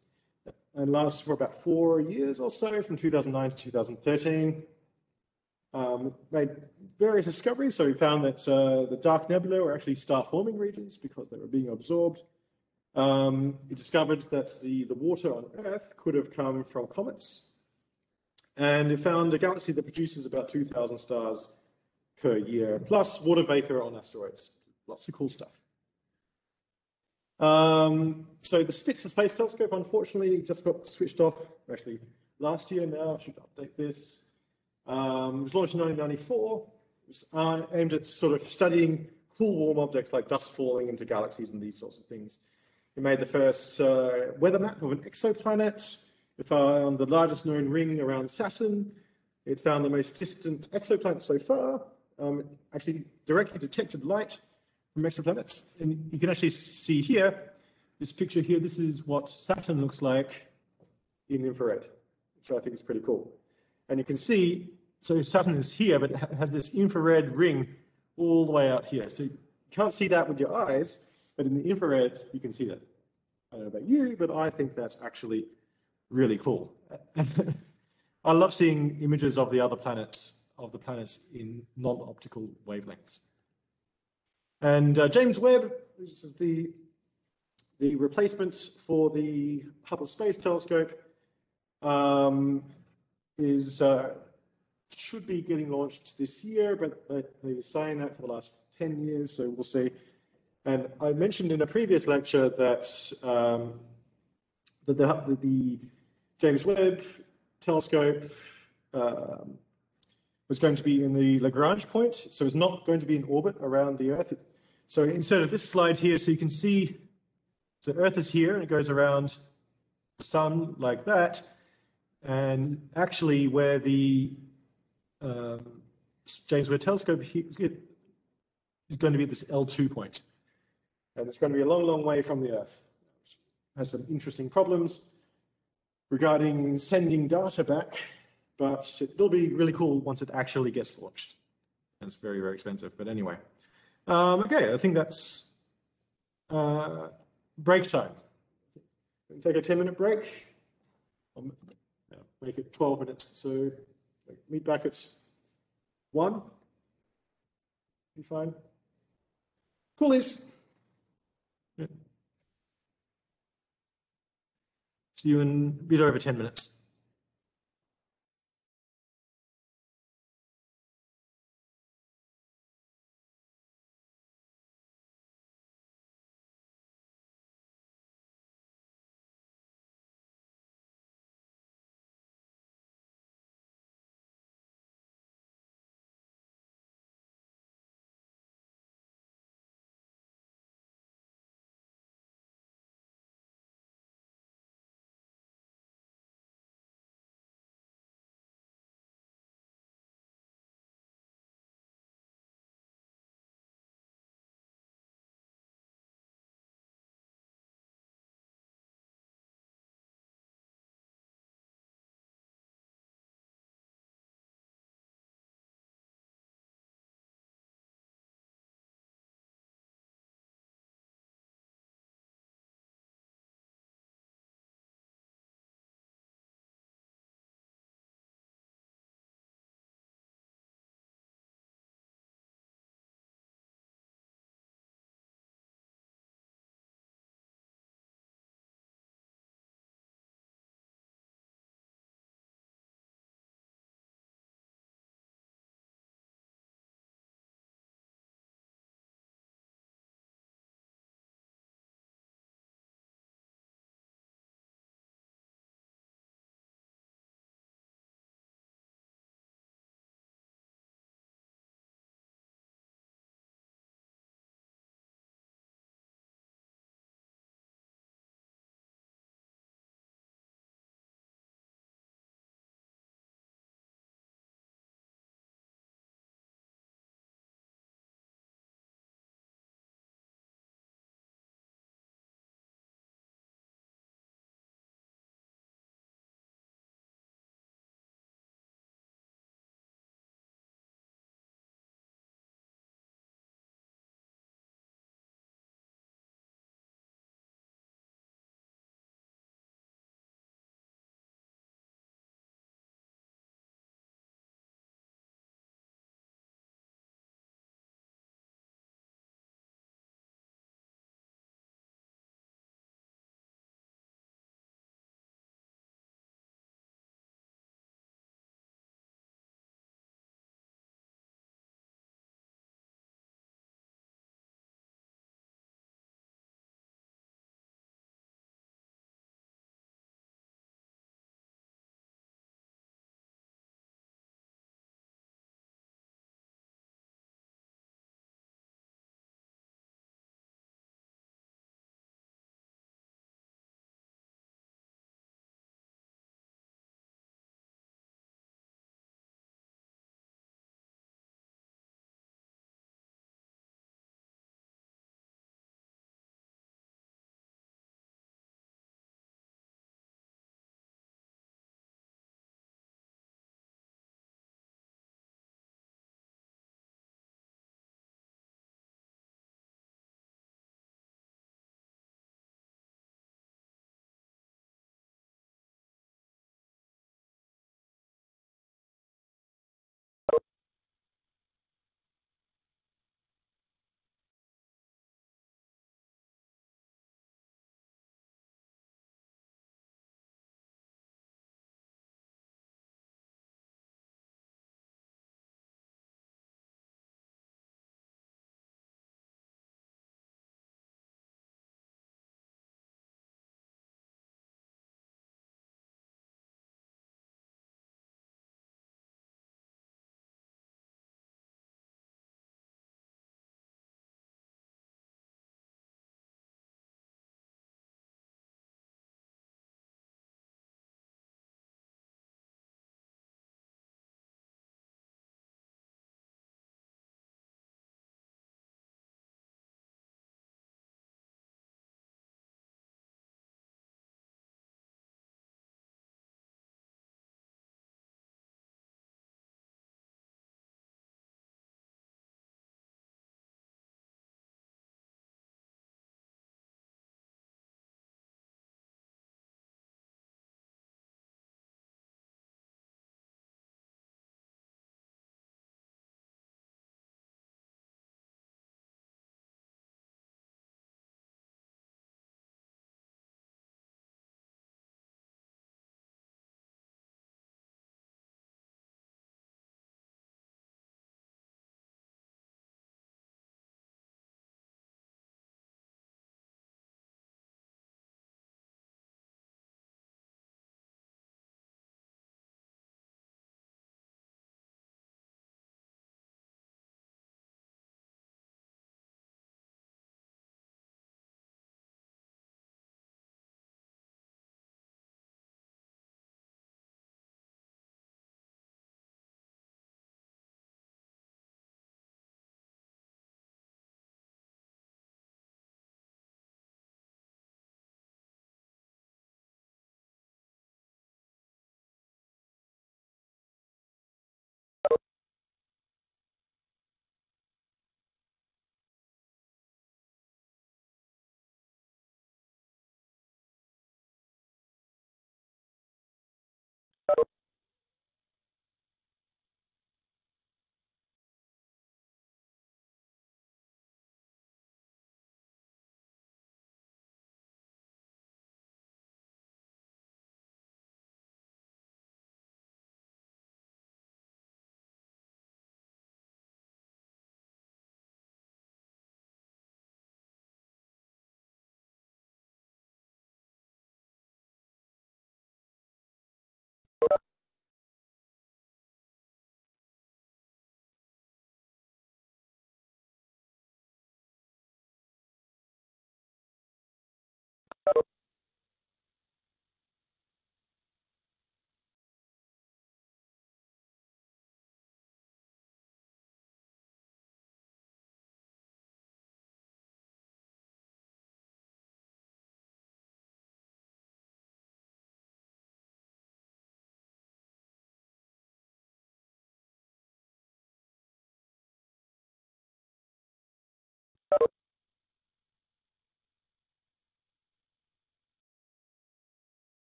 and lasted for about four years or so, from 2009 to 2013. Um, made various discoveries. So we found that uh, the dark nebulae were actually star-forming regions because they were being absorbed. Um, he discovered that the, the water on Earth could have come from comets. And he found a galaxy that produces about 2,000 stars per year, plus water vapor on asteroids. Lots of cool stuff. Um, so the Spitzer Space Telescope, unfortunately, just got switched off, actually, last year now. I should update this. Um, it was launched in 1994. It was uh, aimed at sort of studying cool warm objects like dust falling into galaxies and these sorts of things. It made the first uh, weather map of an exoplanet. It found the largest known ring around Saturn. It found the most distant exoplanet so far. Um, actually directly detected light from exoplanets. And you can actually see here, this picture here, this is what Saturn looks like in infrared, which I think is pretty cool. And you can see, so Saturn is here, but it has this infrared ring all the way out here. So you can't see that with your eyes, but in the infrared, you can see that. I don't know about you, but I think that's actually really cool. I love seeing images of the other planets, of the planets in non-optical wavelengths. And uh, James Webb, which is the, the replacement for the Hubble Space Telescope, um, is uh, should be getting launched this year, but they, they've been saying that for the last 10 years, so we'll see. And I mentioned in a previous lecture that, um, that the, the, the James Webb telescope um, was going to be in the Lagrange point, so it's not going to be in orbit around the Earth. So instead of this slide here, so you can see the Earth is here and it goes around the Sun like that. And actually, where the um, James Webb Telescope is going to be at this L2 point. And it's going to be a long, long way from the Earth. It has some interesting problems regarding sending data back, but it'll be really cool once it actually gets launched. And it's very, very expensive, but anyway. Um, okay, I think that's uh, break time. Take a 10 minute break. Make it 12 minutes. So meet back at one. Be fine. Coolies. Yeah. See you in a bit over 10 minutes.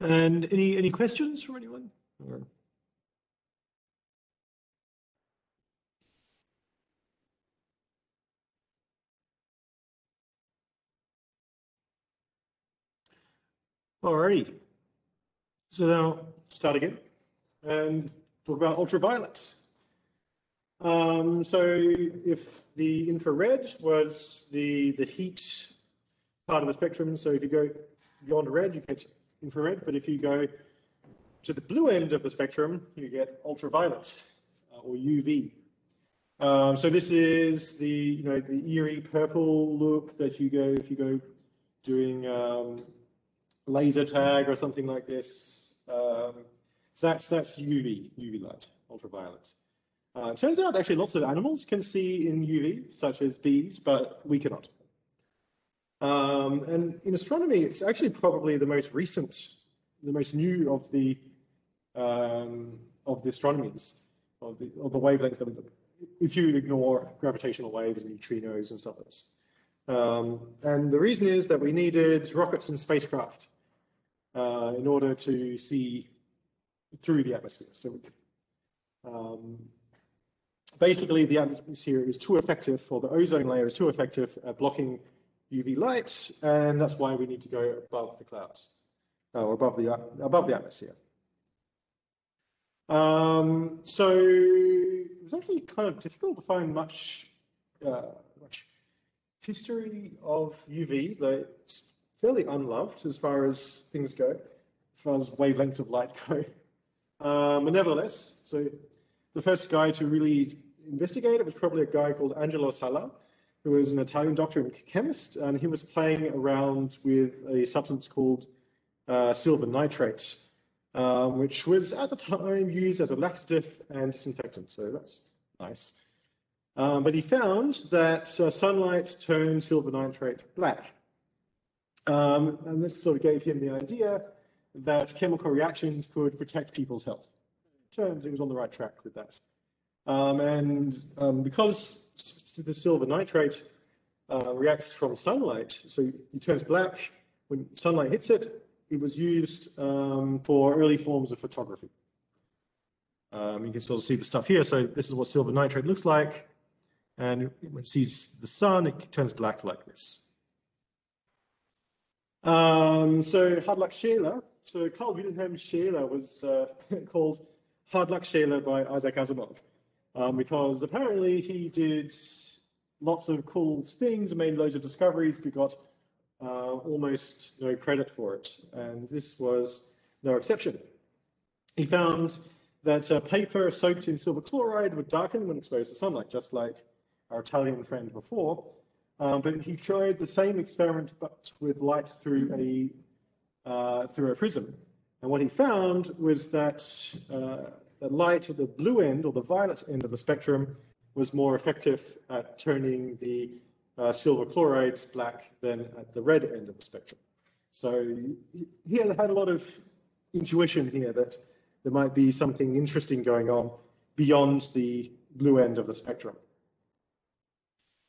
And any, any questions from anyone? Or- Alrighty. So now start again and talk about ultraviolet. Um, so if the infrared was the, the heat part of the spectrum, so if you go beyond red, you get infrared, but if you go to the blue end of the spectrum, you get ultraviolet uh, or UV. Um, so this is the, you know, the eerie purple look that you go, if you go doing um, laser tag or something like this. Um, so that's, that's UV, UV light, ultraviolet. Uh, turns out actually lots of animals can see in UV, such as bees, but we cannot. Um, and in astronomy, it's actually probably the most recent, the most new of the um, of the astronomies of the of the wavelengths that. If you ignore gravitational waves and neutrinos and stuff like this. Um, and the reason is that we needed rockets and spacecraft uh, in order to see through the atmosphere. So um, basically the atmosphere is too effective, or the ozone layer is too effective at blocking UV light, and that's why we need to go above the clouds, or above the, above the atmosphere. Um, so it was actually kind of difficult to find much, uh, much history of UV. It's fairly unloved as far as things go, as far as wavelengths of light go. Um, but nevertheless, so the first guy to really investigate it was probably a guy called Angelo Sala, who was an Italian doctor and chemist, and he was playing around with a substance called uh, silver nitrate, um, which was at the time used as a laxative and disinfectant, so that's nice. Um, but he found that uh, sunlight turned silver nitrate black. Um, and this sort of gave him the idea that chemical reactions could protect people's health. Turns he was on the right track with that. Um, and um, because the silver nitrate uh, reacts from sunlight, so it turns black when sunlight hits it, it was used um, for early forms of photography. Um, you can sort of see the stuff here. So this is what silver nitrate looks like. And when it sees the sun, it turns black like this. Um, so hard luck Scheele. So Carl Wilhelm Scheele was uh, called Hard Luck Scheele by Isaac Asimov um, because apparently he did lots of cool things made loads of discoveries, but got uh, almost no credit for it. And this was no exception. He found that uh, paper soaked in silver chloride would darken when exposed to sunlight, just like our Italian friend before. Um, but he tried the same experiment, but with light through a uh, through a prism. And what he found was that uh, the light at the blue end or the violet end of the spectrum was more effective at turning the uh, silver chlorides black than at the red end of the spectrum. So he had a lot of intuition here that there might be something interesting going on beyond the blue end of the spectrum.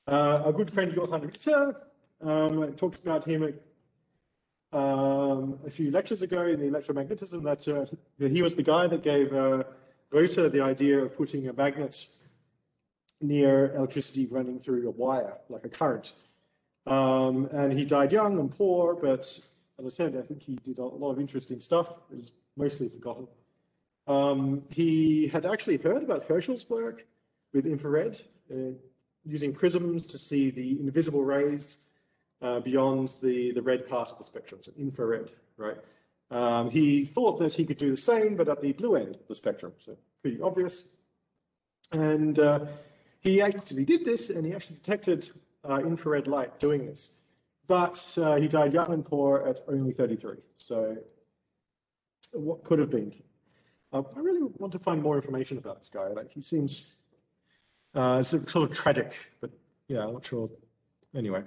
Uh, our good friend Johann Ritter, um, I talked about him um, a few lectures ago in the electromagnetism that uh, he was the guy that gave uh, the idea of putting a magnet near electricity running through a wire, like a current. Um, and he died young and poor, but as I said, I think he did a lot of interesting stuff. It was mostly forgotten. Um, he had actually heard about Herschel's work with infrared, uh, using prisms to see the invisible rays uh, beyond the, the red part of the spectrum, so infrared, right? Um, he thought that he could do the same, but at the blue end of the spectrum, so pretty obvious. And uh, he actually did this, and he actually detected uh, infrared light doing this. But uh, he died young and poor at only 33. So what could have been? Uh, I really want to find more information about this guy. Like he seems uh, sort of tragic, but yeah, I'm not sure. Anyway.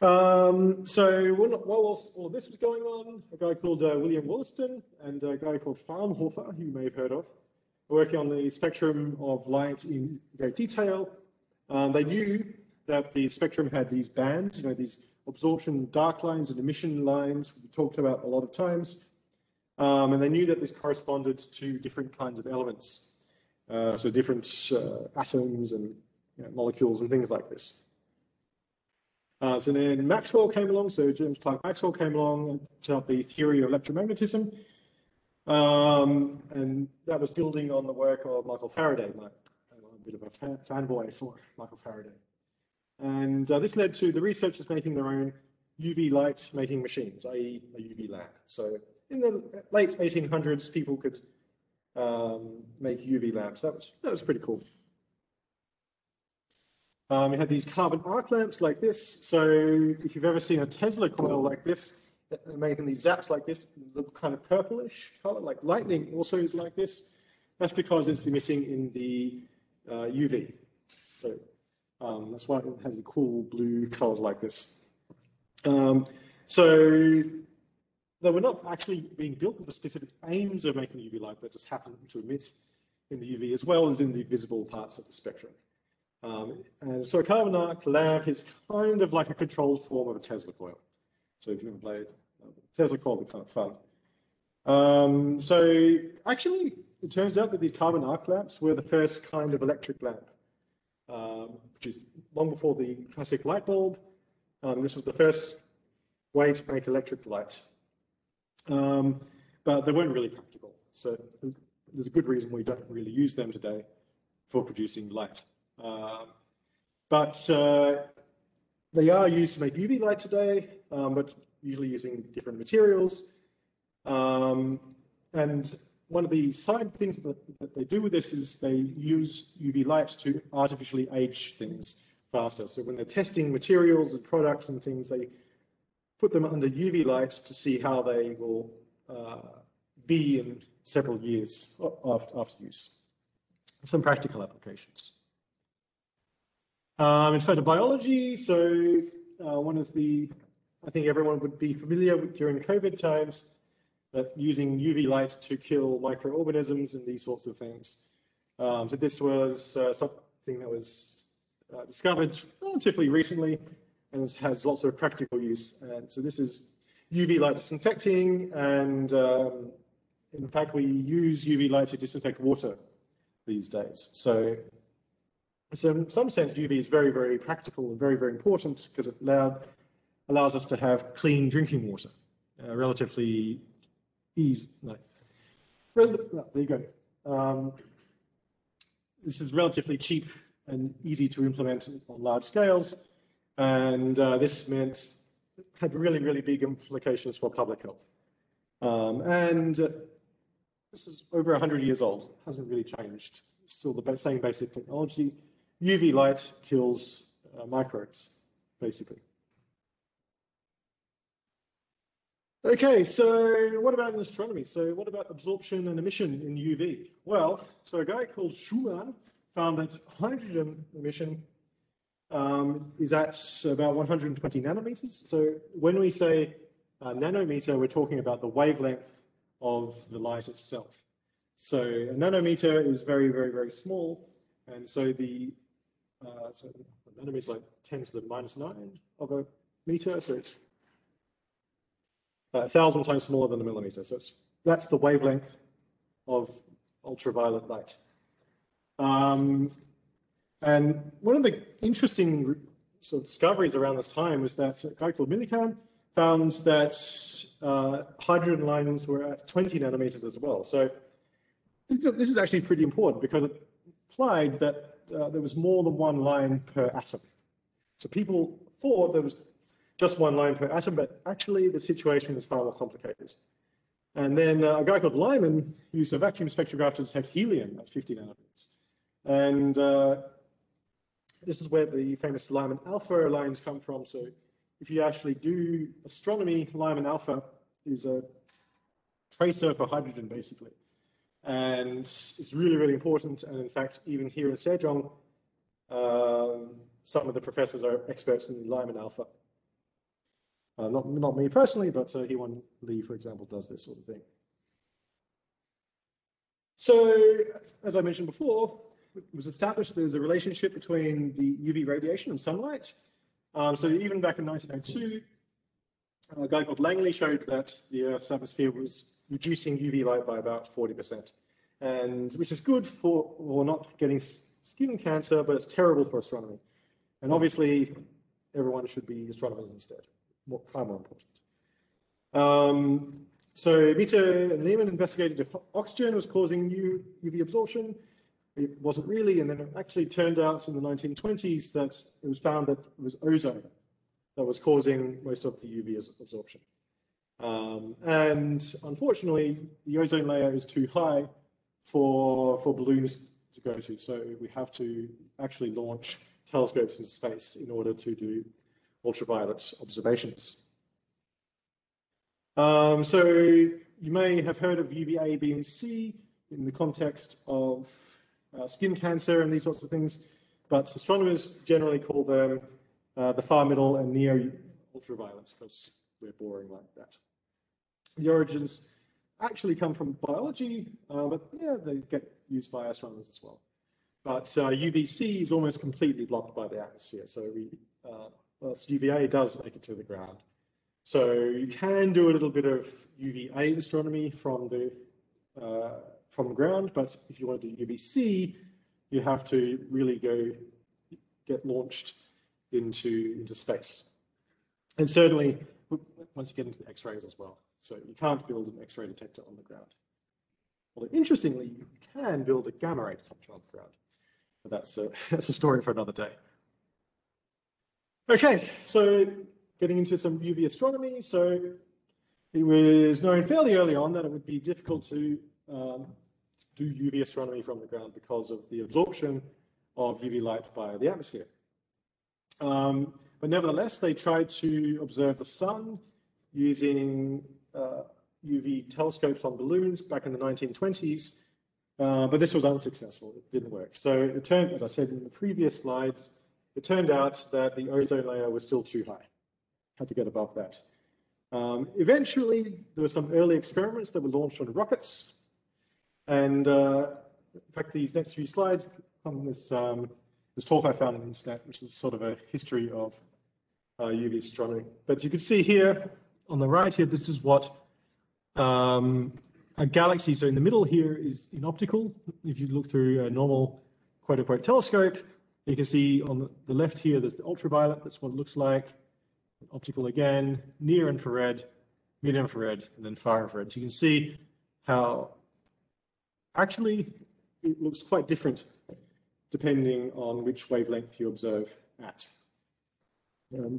Um, so while all, this was going on, a guy called uh, William Wollaston and a guy called Fraunhofer, who you may have heard of, working on the spectrum of light in great detail. Um, they knew that the spectrum had these bands, you know, these absorption dark lines and emission lines we talked about a lot of times. Um, and they knew that this corresponded to different kinds of elements. Uh, so different uh, atoms and you know, molecules and things like this. Uh, so then Maxwell came along, so James Clerk Maxwell came along and set up the theory of electromagnetism. Um, and that was building on the work of Michael Faraday. My, I'm a bit of a fan, fanboy for Michael Faraday. And uh, this led to the researchers making their own UV light making machines, i.e. a UV lamp. So in the late 1800s, people could um, make UV lamps. That was, that was pretty cool. Um, we had these carbon arc lamps like this. So if you've ever seen a Tesla coil like this, making these zaps like this, look kind of purplish color, like lightning also is like this. That's because it's emitting in the uh, UV. So um, that's why it has the cool blue colors like this. Um, so they were not actually being built with the specific aims of making UV light, but just happen to emit in the UV as well as in the visible parts of the spectrum. Um, and so a carbon arc lamp is kind of like a controlled form of a Tesla coil. So if you want to play uh, Tesla coil, it's kind of fun. Um, so actually, it turns out that these carbon arc lamps were the first kind of electric lamp, um, produced long before the classic light bulb. Um, this was the first way to make electric light. Um, but they weren't really practical. So there's a good reason we don't really use them today for producing light. Um, but uh, they are used to make UV light today, um, but usually using different materials. Um, and one of the side things that, that, they do with this is they use UV light to artificially age things faster. So when they're testing materials and products and things, they put them under UV lights to see how they will uh, be in several years after, after use. Some practical applications. Um, in photobiology, so uh, one of the, I think everyone would be familiar with during COVID times, that using UV light to kill microorganisms and these sorts of things. Um, so this was uh, something that was uh, discovered relatively recently and has lots of practical use. And so this is UV light disinfecting, and um, in fact, we use UV light to disinfect water these days. So so in some sense, UV is very, very practical and very, very important because it allowed, allows us to have clean drinking water, uh, relatively easy. No. no, there you go. Um, this is relatively cheap and easy to implement on large scales. And uh, this meant had really, really big implications for public health. Um, and uh, this is over 100 years old, hasn't really changed. Still the same basic technology. UV light kills uh, microbes, basically. Okay, so what about in astronomy? So what about absorption and emission in UV? Well, so a guy called Schumann found that hydrogen emission um, is at about 120 nanometers. So when we say uh, nanometer, we're talking about the wavelength of the light itself. So a nanometer is very, very, very small. And so the uh, so nanometer is like 10 to the minus 9 of a meter. So it's a thousand times smaller than a millimeter. So that's the wavelength of ultraviolet light. Um, and one of the interesting sort of discoveries around this time was that a guy called Millikan found that uh, hydrogen lines were at 20 nanometers as well. So this is actually pretty important because it implied that uh, there was more than one line per atom. So people thought there was just one line per atom, but actually the situation is far more complicated. And then uh, a guy called Lyman used a vacuum spectrograph to detect helium at 50 nanometers. And uh, this is where the famous Lyman alpha lines come from. So if you actually do astronomy, Lyman alpha is a tracer for hydrogen, basically. And it's really, really important. And in fact, even here in Sejong, um, some of the professors are experts in Lyman alpha. Uh, not, not me personally, but uh, Hee-Won Lee, for example, does this sort of thing. So, as I mentioned before, it was established there's a relationship between the UV radiation and sunlight. Um, so even back in 1902, a guy called Langley showed that the Earth's atmosphere was reducing UV light by about 40%, and which is good for, for not getting skin cancer, but it's terrible for astronomy. And obviously, everyone should be astronomers instead, more, far more important. Um, so Mitter and Lehman investigated if oxygen was causing new UV absorption. It wasn't really, and then it actually turned out in the 1920s that it was found that it was ozone that was causing most of the UV absorption. Um, and unfortunately, the ozone layer is too high for, for balloons to go to. So we have to actually launch telescopes into space in order to do ultraviolet observations. Um, so you may have heard of UVA, B, and C in the context of uh, skin cancer and these sorts of things, but astronomers generally call them uh, the far middle and near ultraviolets because we're boring like that. The origins actually come from biology, uh, but yeah, they get used by astronomers as well. But uh, UVC is almost completely blocked by the atmosphere, so we, well, UVA does make it to the ground. So you can do a little bit of UVA astronomy from the uh, from ground, but if you want to do UVC, you have to really go get launched into into space. And certainly, once you get into the X-rays as well. So you can't build an X-ray detector on the ground. Although interestingly, you can build a gamma ray detector on the ground. But that's a, that's a story for another day. Okay, so getting into some UV astronomy. So it was known fairly early on that it would be difficult to um, do UV astronomy from the ground because of the absorption of UV light by the atmosphere. Um, but nevertheless, they tried to observe the sun using uh, UV telescopes on balloons back in the 1920s, uh, but this was unsuccessful. It didn't work. So it turned, as I said in the previous slides, it turned out that the ozone layer was still too high. Had to get above that. Um, eventually, there were some early experiments that were launched on rockets. And uh, in fact, these next few slides from this, um, this talk I found on the internet, which is sort of a history of uh, UV astronomy. But you can see here on the right here, this is what um, a galaxy, so in the middle here is in optical. If you look through a normal quote unquote telescope, you can see on the left here, there's the ultraviolet, that's what it looks like. Optical again, near infrared, mid infrared, and then far infrared. So you can see how actually it looks quite different depending on which wavelength you observe at. Um,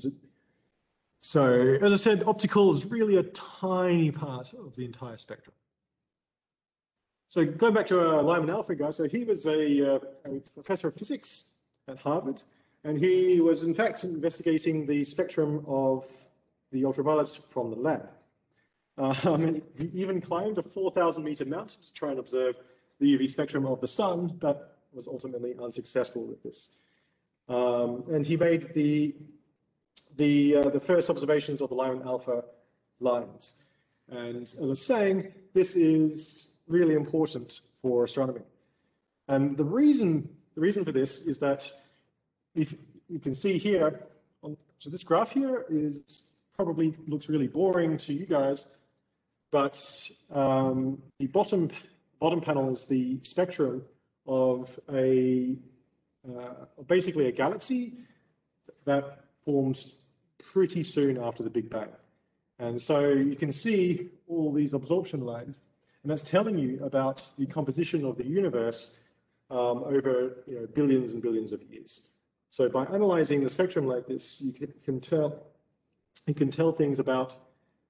so as I said, optical is really a tiny part of the entire spectrum. So going back to uh, Lyman Alpha guy, so he was a, uh, a, professor of physics at Harvard, and he was in fact investigating the spectrum of the ultraviolets from the lab. Um, he even climbed a 4,000 meter mountain to try and observe the UV spectrum of the sun, but was ultimately unsuccessful with this. Um, and he made the the, uh, the first observations of the Lyman alpha lines. And as I was saying, this is really important for astronomy. And the reason, the reason for this is that if you can see here, on, so this graph here is probably looks really boring to you guys, but um, the bottom, bottom panel is the spectrum of a, uh, basically a galaxy that forms pretty soon after the Big Bang. And so you can see all these absorption lines, and that's telling you about the composition of the universe um, over you know, billions and billions of years. So by analyzing the spectrum like this, you can, can tell you can tell things about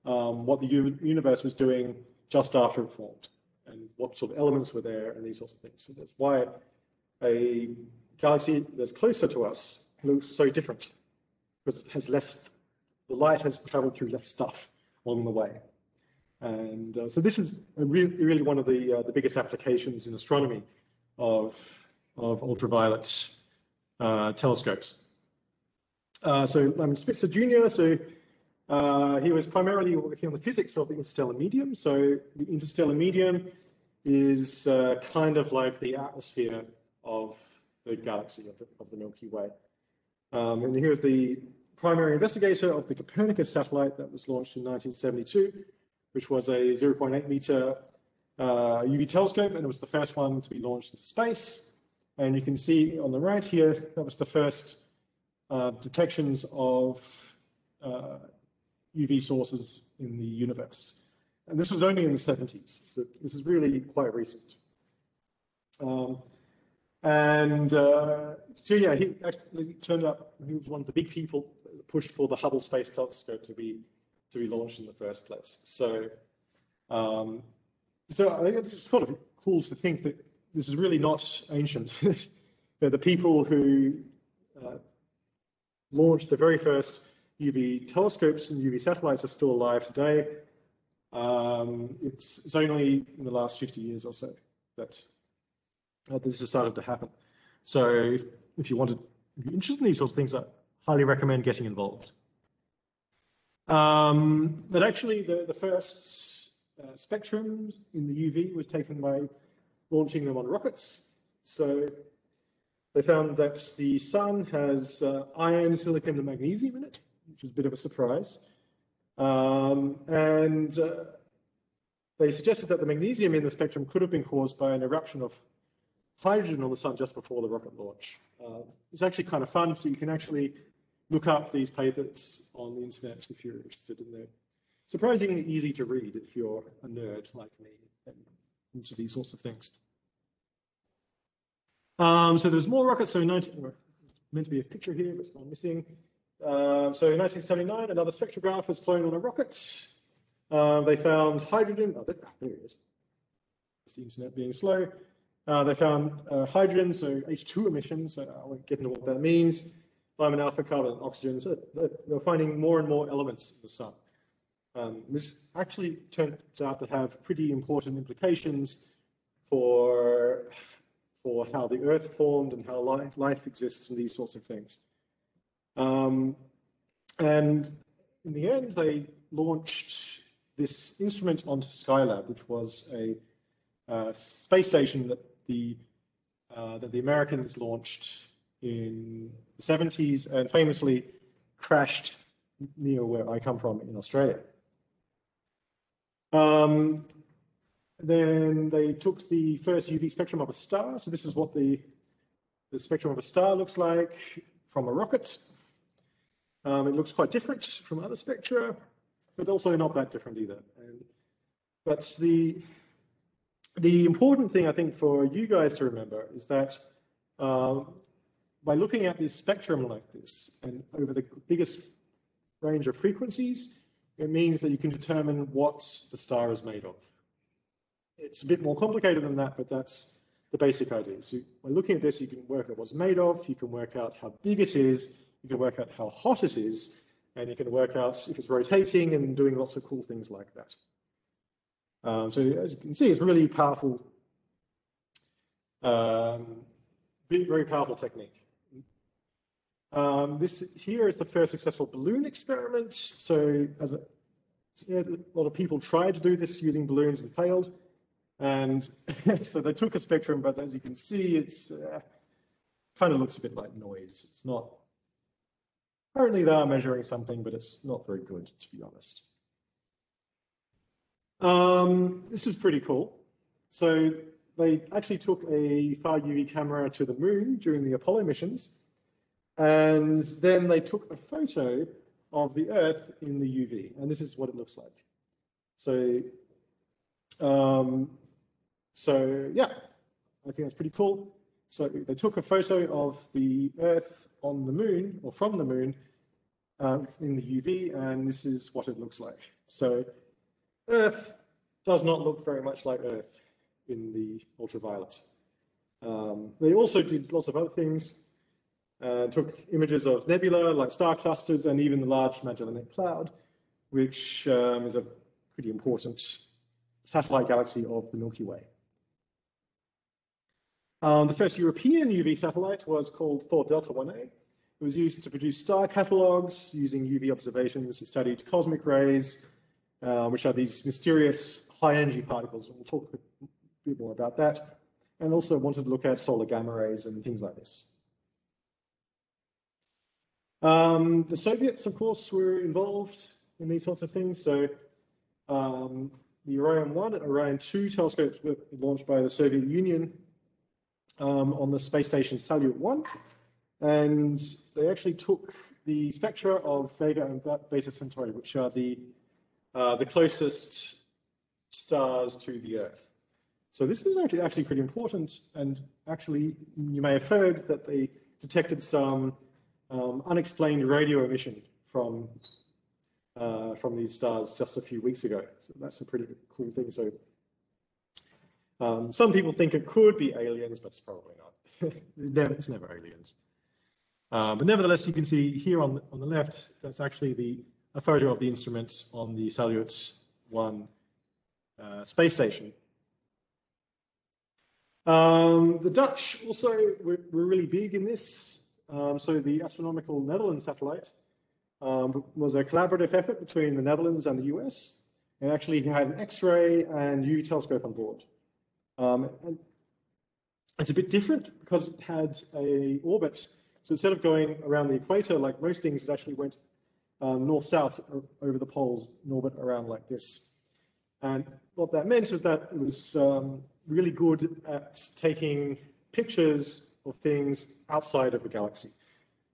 um, what the universe was doing just after it formed, and what sort of elements were there, and these sorts of things. So that's why a galaxy that's closer to us looks so different because it has less, the light has traveled through less stuff along the way. And uh, so this is really, really one of the, uh, the biggest applications in astronomy of, of ultraviolet uh, telescopes. Uh, so I'm Spitzer Jr., so uh, he was primarily working on the physics of the interstellar medium. So the interstellar medium is uh, kind of like the atmosphere of the galaxy of the, of the Milky Way. Um, and here's the primary investigator of the Copernicus satellite that was launched in 1972. which was a 0.8 meter uh, UV telescope, and it was the first one to be launched into space. And you can see on the right here, that was the first uh, detections of uh, UV sources in the universe. And this was only in the 70s, so this is really quite recent. Um, and uh, so, yeah, he actually turned up, he was one of the big people pushed for the Hubble Space Telescope to be to be launched in the first place. So, um, so I think it's kind of cool to think that this is really not ancient. you know, the people who uh, launched the very first UV telescopes and UV satellites are still alive today. Um, it's, it's, only in the last 50 years or so that this has started to happen. So if if you wanted, to you're interested in these sorts of things, I highly recommend getting involved. Um, but actually, the, the first uh, spectrum in the UV was taken by launching them on rockets. So they found that the sun has uh, iron, silicon, and magnesium in it, which is a bit of a surprise. Um, and uh, they suggested that the magnesium in the spectrum could have been caused by an eruption of hydrogen on the sun just before the rocket launch. Uh, it's actually kind of fun, so you can actually look up these papers on the internet if you're interested in them. Surprisingly easy to read if you're a nerd like me and into these sorts of things. Um, so there's more rockets. So 19, meant to be a picture here, but it's gone missing. Uh, so in 1979, another spectrograph was flown on a rocket. Uh, they found hydrogen. Oh, there, oh, there it is. It's the internet being slow. Uh, they found uh, hydrogen, so H2 emissions. So I won't get into what that means. Lyman alpha, carbon, oxygen. So they're finding more and more elements in the sun. Um, this actually turns out to have pretty important implications for, for how the Earth formed and how life, life exists and these sorts of things. Um, and in the end, they launched this instrument onto Skylab, which was a uh, space station that the uh, that the Americans launched in the 70s and famously crashed near where I come from in Australia. Um, then they took the first UV spectrum of a star. So this is what the, the spectrum of a star looks like from a rocket. Um, it looks quite different from other spectra, but also not that different either. And, but the, the important thing I think for you guys to remember is that uh, by looking at this spectrum like this and over the biggest range of frequencies, it means that you can determine what the star is made of. It's a bit more complicated than that, but that's the basic idea. So by looking at this, you can work out what's made of, you can work out how big it is, you can work out how hot it is, and you can work out if it's rotating and doing lots of cool things like that. Um, so as you can see, it's really powerful, um, very powerful technique. Um, this here is the first successful balloon experiment. So as a, a lot of people tried to do this using balloons and failed. And so they took a spectrum, but as you can see, it's uh, kind of looks a bit like noise. It's not, apparently they are measuring something, but it's not very good, to be honest. Um, this is pretty cool. So they actually took a far UV camera to the moon during the Apollo missions and then they took a photo of the Earth in the UV, and this is what it looks like. So, um, so yeah, I think that's pretty cool. So they took a photo of the Earth on the moon, or from the moon, uh, in the UV, and this is what it looks like. So Earth does not look very much like Earth in the ultraviolet. Um, they also did lots of other things uh, took images of nebula like star clusters and even the Large Magellanic Cloud, which um, is a pretty important satellite galaxy of the Milky Way. Um, the first European UV satellite was called Thor Delta 1A. It was used to produce star catalogues using UV observations. It studied cosmic rays, uh, which are these mysterious high energy particles. We'll talk a bit more about that. And also wanted to look at solar gamma rays and things like this. Um, the Soviets, of course, were involved in these sorts of things. So Um, the Orion 1 and Orion 2 telescopes were launched by the Soviet Union um, on the space station Salyut 1. And they actually took the spectra of Vega and Beta Centauri, which are the, uh, the closest stars to the Earth. So this is actually, actually pretty important. And actually, you may have heard that they detected some um, unexplained radio emission from uh, from these stars just a few weeks ago. So that's a pretty cool thing. So um, some people think it could be aliens, but it's probably not. it's never aliens. Uh, but nevertheless, you can see here on the, on the left, that's actually the a photo of the instruments on the Salyut 1 uh, space station. Um, the Dutch also were, were, really big in this. Um, so the Astronomical Netherlands satellite um, was a collaborative effort between the Netherlands and the US. and actually had an X-ray and UV telescope on board. Um, and it's a bit different because it had a orbit. So instead of going around the equator like most things, it actually went um, north-south over the poles in orbit around like this. And what that meant was that it was um, really good at taking pictures of things outside of the galaxy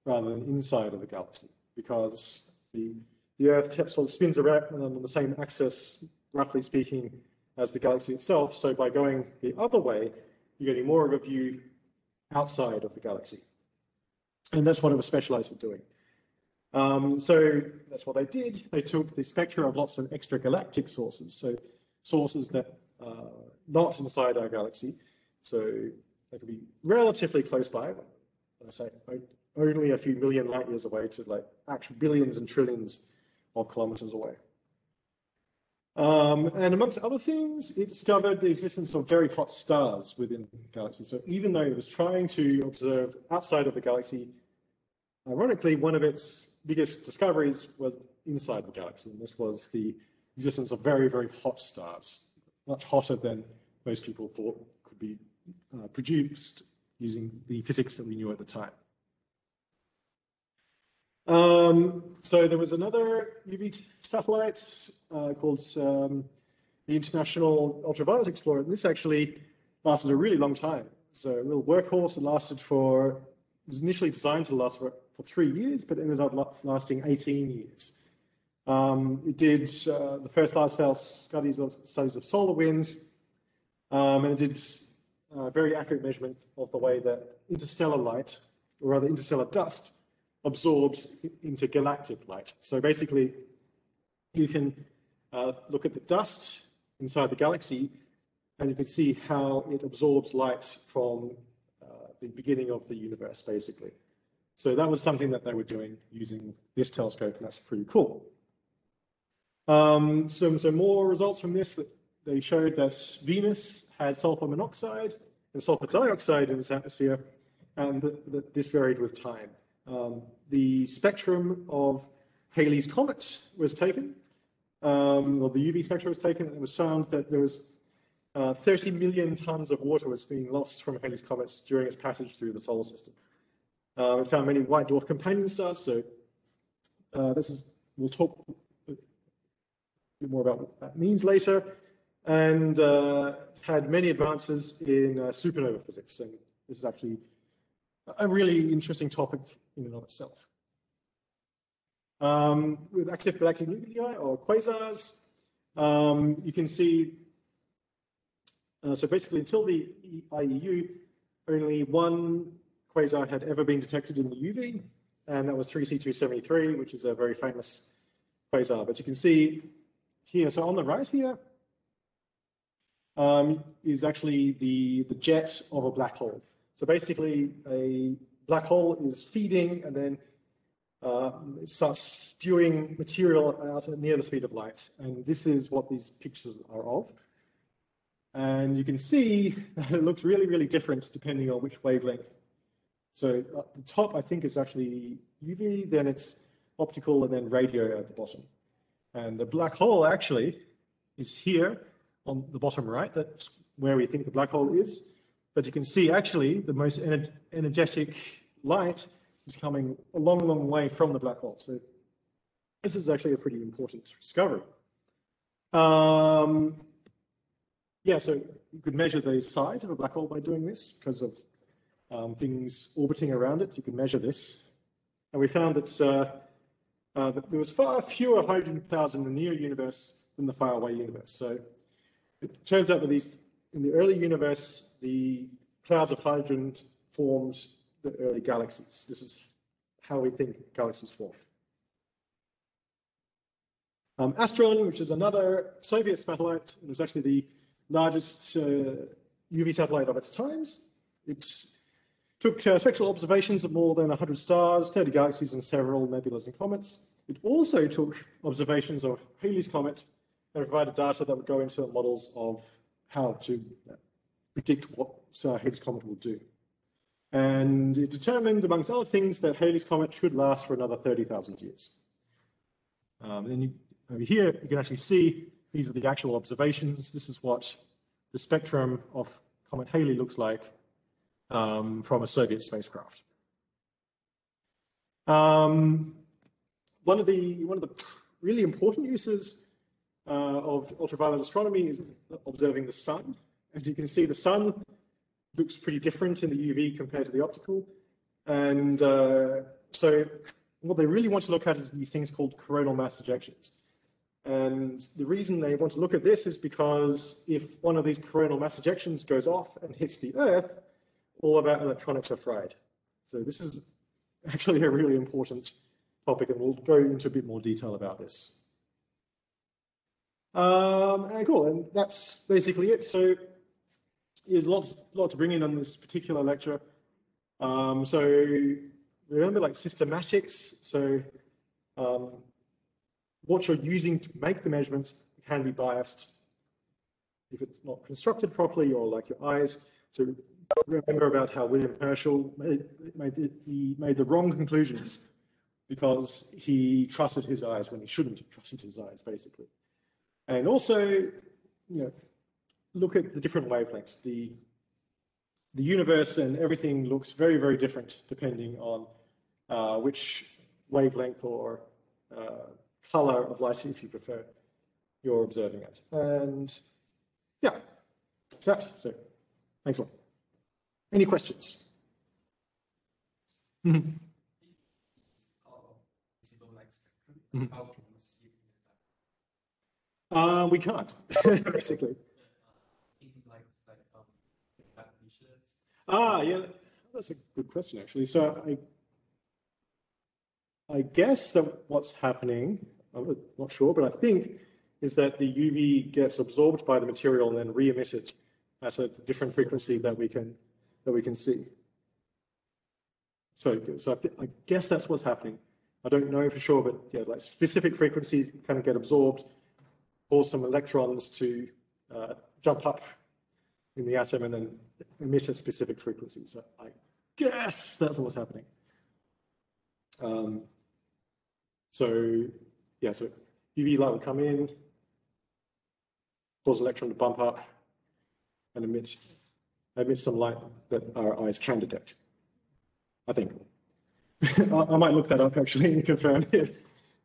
rather than inside of the galaxy because the, the Earth sort of spins around on the same axis, roughly speaking, as the galaxy itself. So by going the other way, you're getting more of a view outside of the galaxy. And that's what it was specialized for doing. Um, so that's what they did. They took the spectra of lots of extragalactic sources, so sources that are not inside our galaxy. So they could be relatively close by. I say only a few million light years away to like actual billions and trillions of kilometers away. Um, and amongst other things, it discovered the existence of very hot stars within the galaxy. So even though it was trying to observe outside of the galaxy, ironically, one of its biggest discoveries was inside the galaxy. And this was the existence of very, very hot stars, much hotter than most people thought could be uh, produced using the physics that we knew at the time. Um, so there was another UV satellite uh, called um, the International Ultraviolet Explorer. And this actually lasted a really long time. So a real workhorse. It lasted for, it was initially designed to last for, for three years, but ended up lasting 18 years. Um, it did uh, the first large-scale studies of, studies of solar winds, um, and it did uh, very accurate measurement of the way that interstellar light, or rather interstellar dust, absorbs into galactic light. So basically, you can uh, look at the dust inside the galaxy, and you can see how it absorbs light from uh, the beginning of the universe, basically. So that was something that they were doing using this telescope, and that's pretty cool. Um, some, some more results from this, they showed that Venus had sulfur monoxide and sulfur dioxide in its atmosphere, and that, that this varied with time. Um, the spectrum of Halley's Comet was taken, um, or the UV spectrum was taken, and it was found that there was uh, 30 million tons of water was being lost from Halley's comet during its passage through the solar system. Uh, it found many white dwarf companion stars, so uh, this is, we'll talk a bit more about what that means later, and uh, had many advances in uh, supernova physics, and this is actually a really interesting topic in and of itself. Um, with active galactic nuclei or quasars, um, you can see, uh, so basically until the IEU, only one quasar had ever been detected in the UV, and that was 3C273, which is a very famous quasar. But you can see here, so on the right here, um, is actually the, the jet of a black hole. So basically, a black hole is feeding and then uh, it starts spewing material out near the speed of light. And this is what these pictures are of. And you can see that it looks really, really different depending on which wavelength. So uh, the top, I think, is actually UV, then it's optical, and then radio at the bottom. And the black hole actually is here on the bottom right. That's where we think the black hole is. But you can see actually the most ener energetic light is coming a long, long way from the black hole. So this is actually a pretty important discovery. Um, yeah, so you could measure the size of a black hole by doing this because of um, things orbiting around it. You can measure this. And we found that, uh, uh, that there was far fewer hydrogen clouds in the near universe than the faraway universe. So it turns out that these, in the early universe, the clouds of hydrogen formed the early galaxies. This is how we think galaxies form. Um, Astron, which is another Soviet satellite, it was actually the largest uh, UV satellite of its times. It took uh, spectral observations of more than 100 stars, 30 galaxies, and several nebulas and comets. It also took observations of Halley's Comet and provided data that would go into the models of how to predict what uh, Halley's Comet will do. And it determined, amongst other things, that Halley's Comet should last for another 30,000 years. Um, and you, over here, you can actually see these are the actual observations. This is what the spectrum of Comet Halley looks like um, from a Soviet spacecraft. Um, one of the one of the really important uses uh, of ultraviolet astronomy is observing the sun. And you can see, the sun looks pretty different in the UV compared to the optical. And uh, so what they really want to look at is these things called coronal mass ejections. And the reason they want to look at this is because if one of these coronal mass ejections goes off and hits the Earth, all of our electronics are fried. So this is actually a really important topic, and we'll go into a bit more detail about this. Um, and cool, and that's basically it. So there's lots, lot to bring in on this particular lecture. Um, so remember like systematics. So um, what you're using to make the measurements can be biased if it's not constructed properly or like your eyes. So remember about how William Herschel made, made, he made the wrong conclusions because he trusted his eyes when he shouldn't have trusted his eyes, basically. And also, you know, look at the different wavelengths. The, the universe and everything looks very, very different depending on uh, which wavelength or uh, color of light, if you prefer, you're observing it. And yeah, that's that. So thanks a lot. Any questions? Mm -hmm. Mm -hmm. Uh, we can't, basically. Ah, yeah, that's a good question, actually. So I, I guess that what's happening, I'm not sure, but I think is that the UV gets absorbed by the material and then re-emitted at a different frequency that we can that we can see. So, so I, I guess that's what's happening. I don't know for sure, but yeah, like specific frequencies kind of get absorbed, cause some electrons to uh, jump up in the atom and then emit at specific frequencies. So I guess that's what's happening. Um, so yeah, so UV light will come in, cause electron to bump up, and emit emit some light that our eyes can detect. I think. I, might look that up actually and confirm if,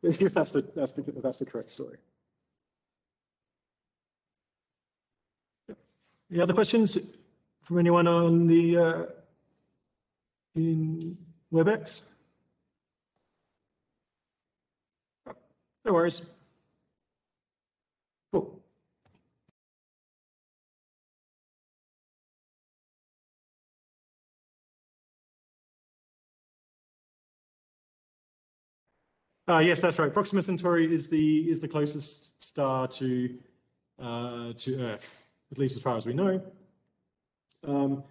if that's the that's the that's the correct story. Any other questions from anyone on the uh, in WebEx? No worries. Cool. Uh, yes, that's right. Proxima Centauri is the is the closest star to uh, to Earth at least as far as we know. Um,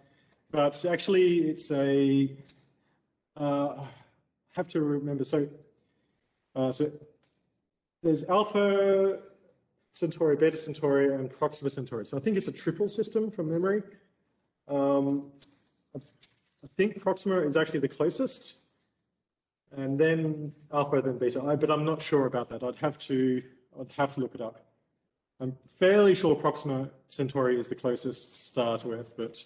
but actually, it's a, uh, have to remember, so, uh, so there's Alpha Centauri, Beta Centauri, and Proxima Centauri. So I think it's a triple system from memory. Um, I think Proxima is actually the closest, and then Alpha, then Beta. I, but I'm not sure about that. I'd have to, I'd have to look it up. I'm fairly sure Proxima Centauri is the closest star to Earth, but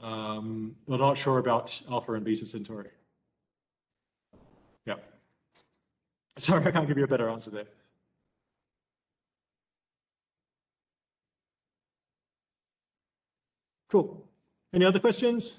um, we're not sure about Alpha and Beta Centauri. Yeah. Sorry, I can't give you a better answer there. Cool. Any other questions?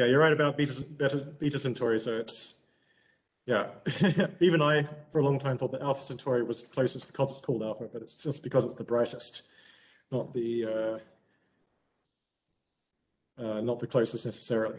Yeah, you're right about Beta, Beta, Beta Centauri. So it's, yeah, even I for a long time thought that Alpha Centauri was closest because it's called Alpha, but it's just because it's the brightest, not the uh, uh, not the closest necessarily.